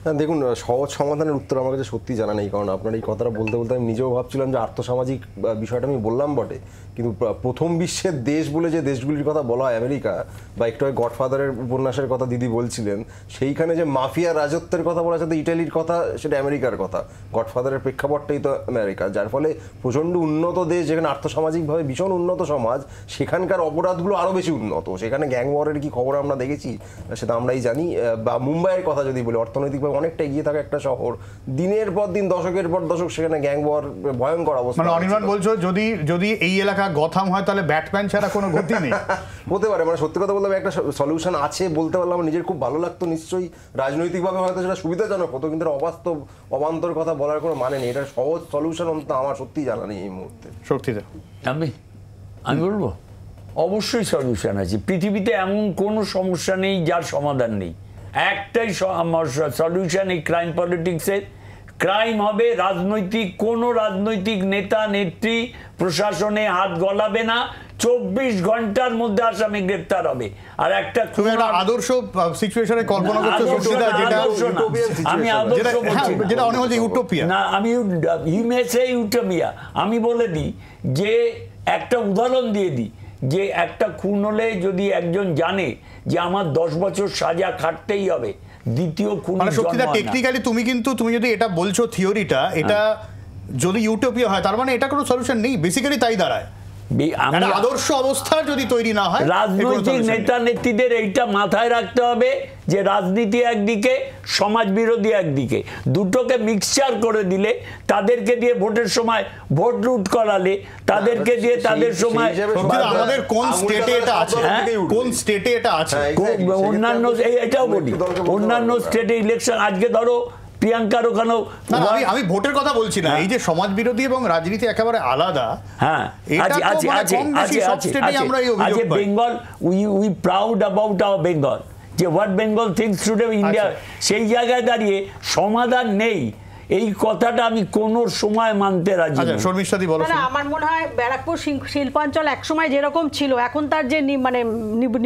না দেখুন সহজ সমাধানের উত্তর আমার কাছে সত্যি জানা নেই, কারণ আপনার এই কথাটা বলতে বলতে আমি নিজেও ভাবছিলাম যে আর্থসামাজিক বিষয়টা আমি বললাম বটে। কিন্তু প্রথম বিশ্বের দেশ বলে যে দেশগুলির কথা বলা হয় আমেরিকা বা একটু গডফাদারের উপন্যাসের কথা দিদি বলছিলেন সেইখানে যে মাফিয়া রাজত্বের কথা বলা সাথে ইটালির কথা সেটা আমেরিকার কথা। গডফাদারের প্রেক্ষাপটটাই তো আমেরিকা যার ফলে প্রচণ্ড উন্নত দেশ যেখানে আর্থসামাজিকভাবে ভীষণ উন্নত সমাজ সেখানকার অপরাধগুলো আরও বেশি উন্নত। সেখানে গ্যাং ওয়ারের কি খবর আমরা দেখেছি সেটা আমরাই জানি। বা মুম্বাইয়ের কথা যদি বলি অর্থনৈতিকভাবে অনেকটা এগিয়ে থাকা একটা শহর। দিনের পর দিন দশকের পর দশক সেখানে গ্যাং ওয়ার ভয়ঙ্কর অবস্থা মানে অনির্বাণ বলছো যদি যদি এই এলাকা গথাম হয় তাহলে ব্যাটম্যান ছাড়া কোনো গতি নেই। হতে পারে মানে সত্যি কথা বললাম একটা সলিউশন আছে বলতে পারলাম আমার নিজের খুব ভালো লাগতো নিশ্চয়ই। রাজনৈতিকভাবে হয়তো সেটা সুবিধাজনক হতো কিন্তু অবাস্তব অবান্তর কথা বলার কোনো মানে নেই। এটা সহজ সলিউশন অন্তত আমার সত্যিই জানা নেই এই মুহূর্তে। শক্তিতে। আমি আমি বলব অবশ্যই সলিউশন আছে। পৃথিবীতে এমন কোনো সমস্যা নেই যার সমাধান নেই। একটাই সলিউশন এই ক্রাইম পলিটিক্সের ক্রাইম হবে রাজনৈতিক কোনো রাজনৈতিক নেতা নেত্রী প্রশাসনে হাত গলাবে না চব্বিশ ঘণ্টার মধ্যে আসামি গ্রেপ্তার হবে। আর একটা আদর্শ সিচুয়েশনে কল্পনা করছ। আমি আদর্শ যেটা হ্যাঁ, অনেক ইউটোপিয়া। না আমি হিমেসে ইউটোমিয়া আমি বলে দিই যে একটা উদাহরণ দিয়ে দিই যে একটা খুন হলে যদি একজন জানে যে আমার দশ বছর সাজা খাটতেই হবে দ্বিতীয় মানে সত্যিটা টেকনিক্যালি তুমি কিন্তু তুমি যদি এটা বলছো থিওরিটা এটা যদি ইউটোপিয়া হয় তার মানে এটা কোনো সলিউশন নেই। বেসিক্যালি তাই দাঁড়ায়। আদর্শ অবস্থা যদি তৈরি না হয় রাজনৈতিক নেতা নেত্রীদের এইটা মাথায় রাখতে হবে যে রাজনীতি একদিকে সমাজ বিরোধী একদিকে। দুটোকে মিক্সচার করে দিলে তাদেরকে দিয়ে ভোটের সময় ভোট লুট করালে তাদেরকে দিয়ে তাদের সময় আমাদের কোন স্টেটে এটা আছে? হ্যাঁ? কোন স্টেটে এটা আছে? হ্যাঁ, অন্যান্য এটাও বলি। অন্যান্য স্টেটে ইলেকশন আজকে ধরো প্রিয়াঙ্কার ওখানেও আমি ভোটের কথা বলছি না। এই যে সমাজ বিরোধী এবং রাজনীতি একেবারে আলাদা হ্যাঁ। Bengal we we proud about our Bengal যে what Bengal thinks today India সেই জায়গায় দাঁড়িয়ে সমাধান নেই। এই কথাটা আমি কোনো সময় মানতে রাজি আচ্ছা শর্মিষ্ঠাদি বলো না না আমার মনে হয় ব্যারাকপুর শিং- শিল্পাঞ্চল একসময় যেরকম ছিল এখন তার যে নি- মানে নিবু-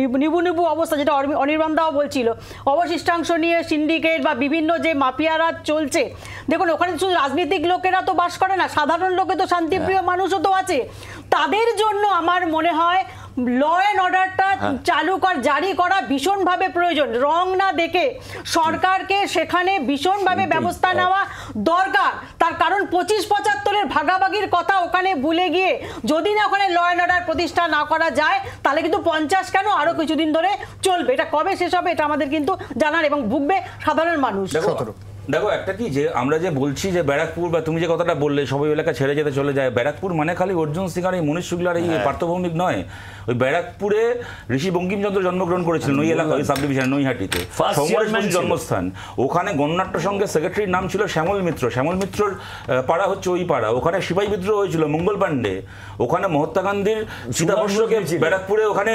নিবু অবস্থা যেটা অনি- অনির্বাণ দাও বলছিল অবশিষ্টাংশ নিয়ে সিন্ডিকেট বা বিভিন্ন যে মাফিয়ারা চলছে দেখুন ওখানে শুধু রাজনৈতিক লোকেরা তো বাস করে না সাধারণ লোকে তো শান্তিপ্রিয় মানুষও তো আছে। তাদের জন্য আমার মনে হয় ল অ্যান্ড অর্ডারটা চালু কর জারি করা ভীষণভাবে প্রয়োজন। রং না দেখে সরকারকে সেখানে ভীষণভাবে ব্যবস্থা নেওয়া দরকার। তার কারণ পঁচিশ পঁচাত্তরের ভাগাভাগির কথা ওখানে ভুলে গিয়ে যদি না ওখানে ল অ্যান্ড অর্ডার প্রতিষ্ঠা না করা যায় তাহলে কিন্তু পঞ্চাশ কেন আরও কিছুদিন ধরে চলবে? এটা কবে শেষ হবে? এটা আমাদের কিন্তু জানার এবং ভুগবে সাধারণ মানুষ। দেখো একটা কি যে আমরা যে বলছি যে ব্যারাকপুর বা তুমি যে কথাটা বললে সবাই এলাকা ছেড়ে যেতে চলে যায়। ব্যারাকপুর মানে খালি অর্জুন সিং আর এই মনীষ শুক্লার এই পার্থভৌমিক নয়। ওই ব্যারাকপুরে ঋষি বঙ্কিমচন্দ্র জন্মগ্রহণ করেছিলেন ওই এলাকা ওই সাব ডিভিশন নৈহাটিতে সমরেশ। জন্মস্থান। ওখানে গণনাট্য সঙ্গে সেক্রেটারির নাম ছিল শ্যামল মিত্র। শ্যামল মিত্রর পাড়া হচ্ছে ওই পাড়া। ওখানে সিপাহী বিদ্রোহ হয়েছিল মঙ্গল পাণ্ডে। ওখানে মহাত্মা গান্ধীর চিতাভস্যকে ব্যারাকপুরে ওখানে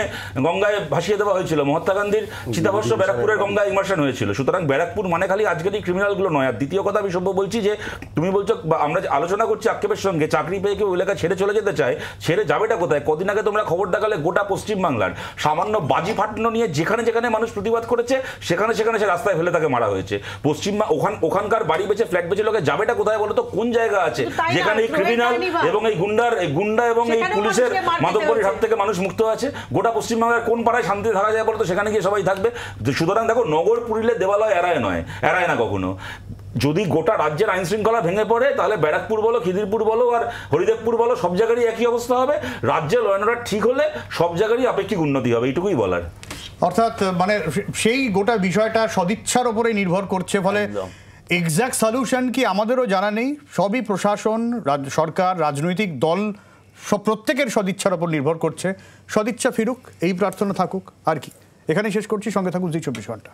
গঙ্গায় ভাসিয়ে দেওয়া হয়েছিল। মহাত্মা গান্ধীর চিতাভস্য ব্যারাকপুরের গঙ্গায় ইমার্শন হয়েছিল। সুতরাং ব্যারাকপুর মানে খালি আজকের এই ক্রিমিনালগুলো নয়। আর দ্বিতীয় কথা আমি সভ্য বলছি যে তুমি বলছো আমরা আলোচনা করছি আক্ষেপের সঙ্গে চাকরি পেয়ে কেউ এলাকা ছেড়ে চলে যেতে চায় ছেড়ে যাবেটা কোথায়? কদিন আগে তোমরা খবর দেখালে গোটা পশ্চিমবাংলার। সামান্য বাজি ফাটানো নিয়ে যেখানে যেখানে মানুষ প্রতিবাদ করেছে সেখানে সেখানে সে রাস্তায় ফেলে তাকে মারা হয়েছে। পশ্চিম ওখান ওখানকার বাড়ি বেঁচে ফ্ল্যাট বেঁচে লোকে যাবেটা কোথায় বলো তো কোন জায়গা আছে? যেখানে এই ক্রিমিনাল এবং এই গুন্ডার এই গুন্ডা এবং এই পুলিশের মার হাত থেকে মানুষ মুক্ত আছে। গোটা পশ্চিমবাংলার কোন পাড়ায় শান্তি থাকা যায় বলো তো সেখানে গিয়ে সবাই থাকবে। সুতরাং দেখো নগর পুরিলে দেবালয় এড়ায় নয়। এড়ায় না কখনো। যদি গোটা রাজ্যের আইন শৃঙ্খলা ভেঙে পড়ে তাহলে ব্যারাকপুর বলো খিদিরপুর বলো আর হরিদেবপুর বলো সব জায়গারই একই অবস্থা হবে। রাজ্যে ল ঠিক হলে সব জায়গারই আপেক্ষিক উন্নতি হবে এইটুকুই বলার। অর্থাৎ মানে সেই গোটা বিষয়টা সদিচ্ছার উপরে নির্ভর করছে ফলে এক্স্যাক্ট সলিউশন কি আমাদেরও জানা নেই। সবই প্রশাসন সরকার রাজনৈতিক দল সব প্রত্যেকের সদিচ্ছার ওপর নির্ভর করছে। সদিচ্ছা ফিরুক এই প্রার্থনা থাকুক আর কি। এখানে শেষ করছি সঙ্গে থাকুক জি চব্বিশ ঘণ্টা।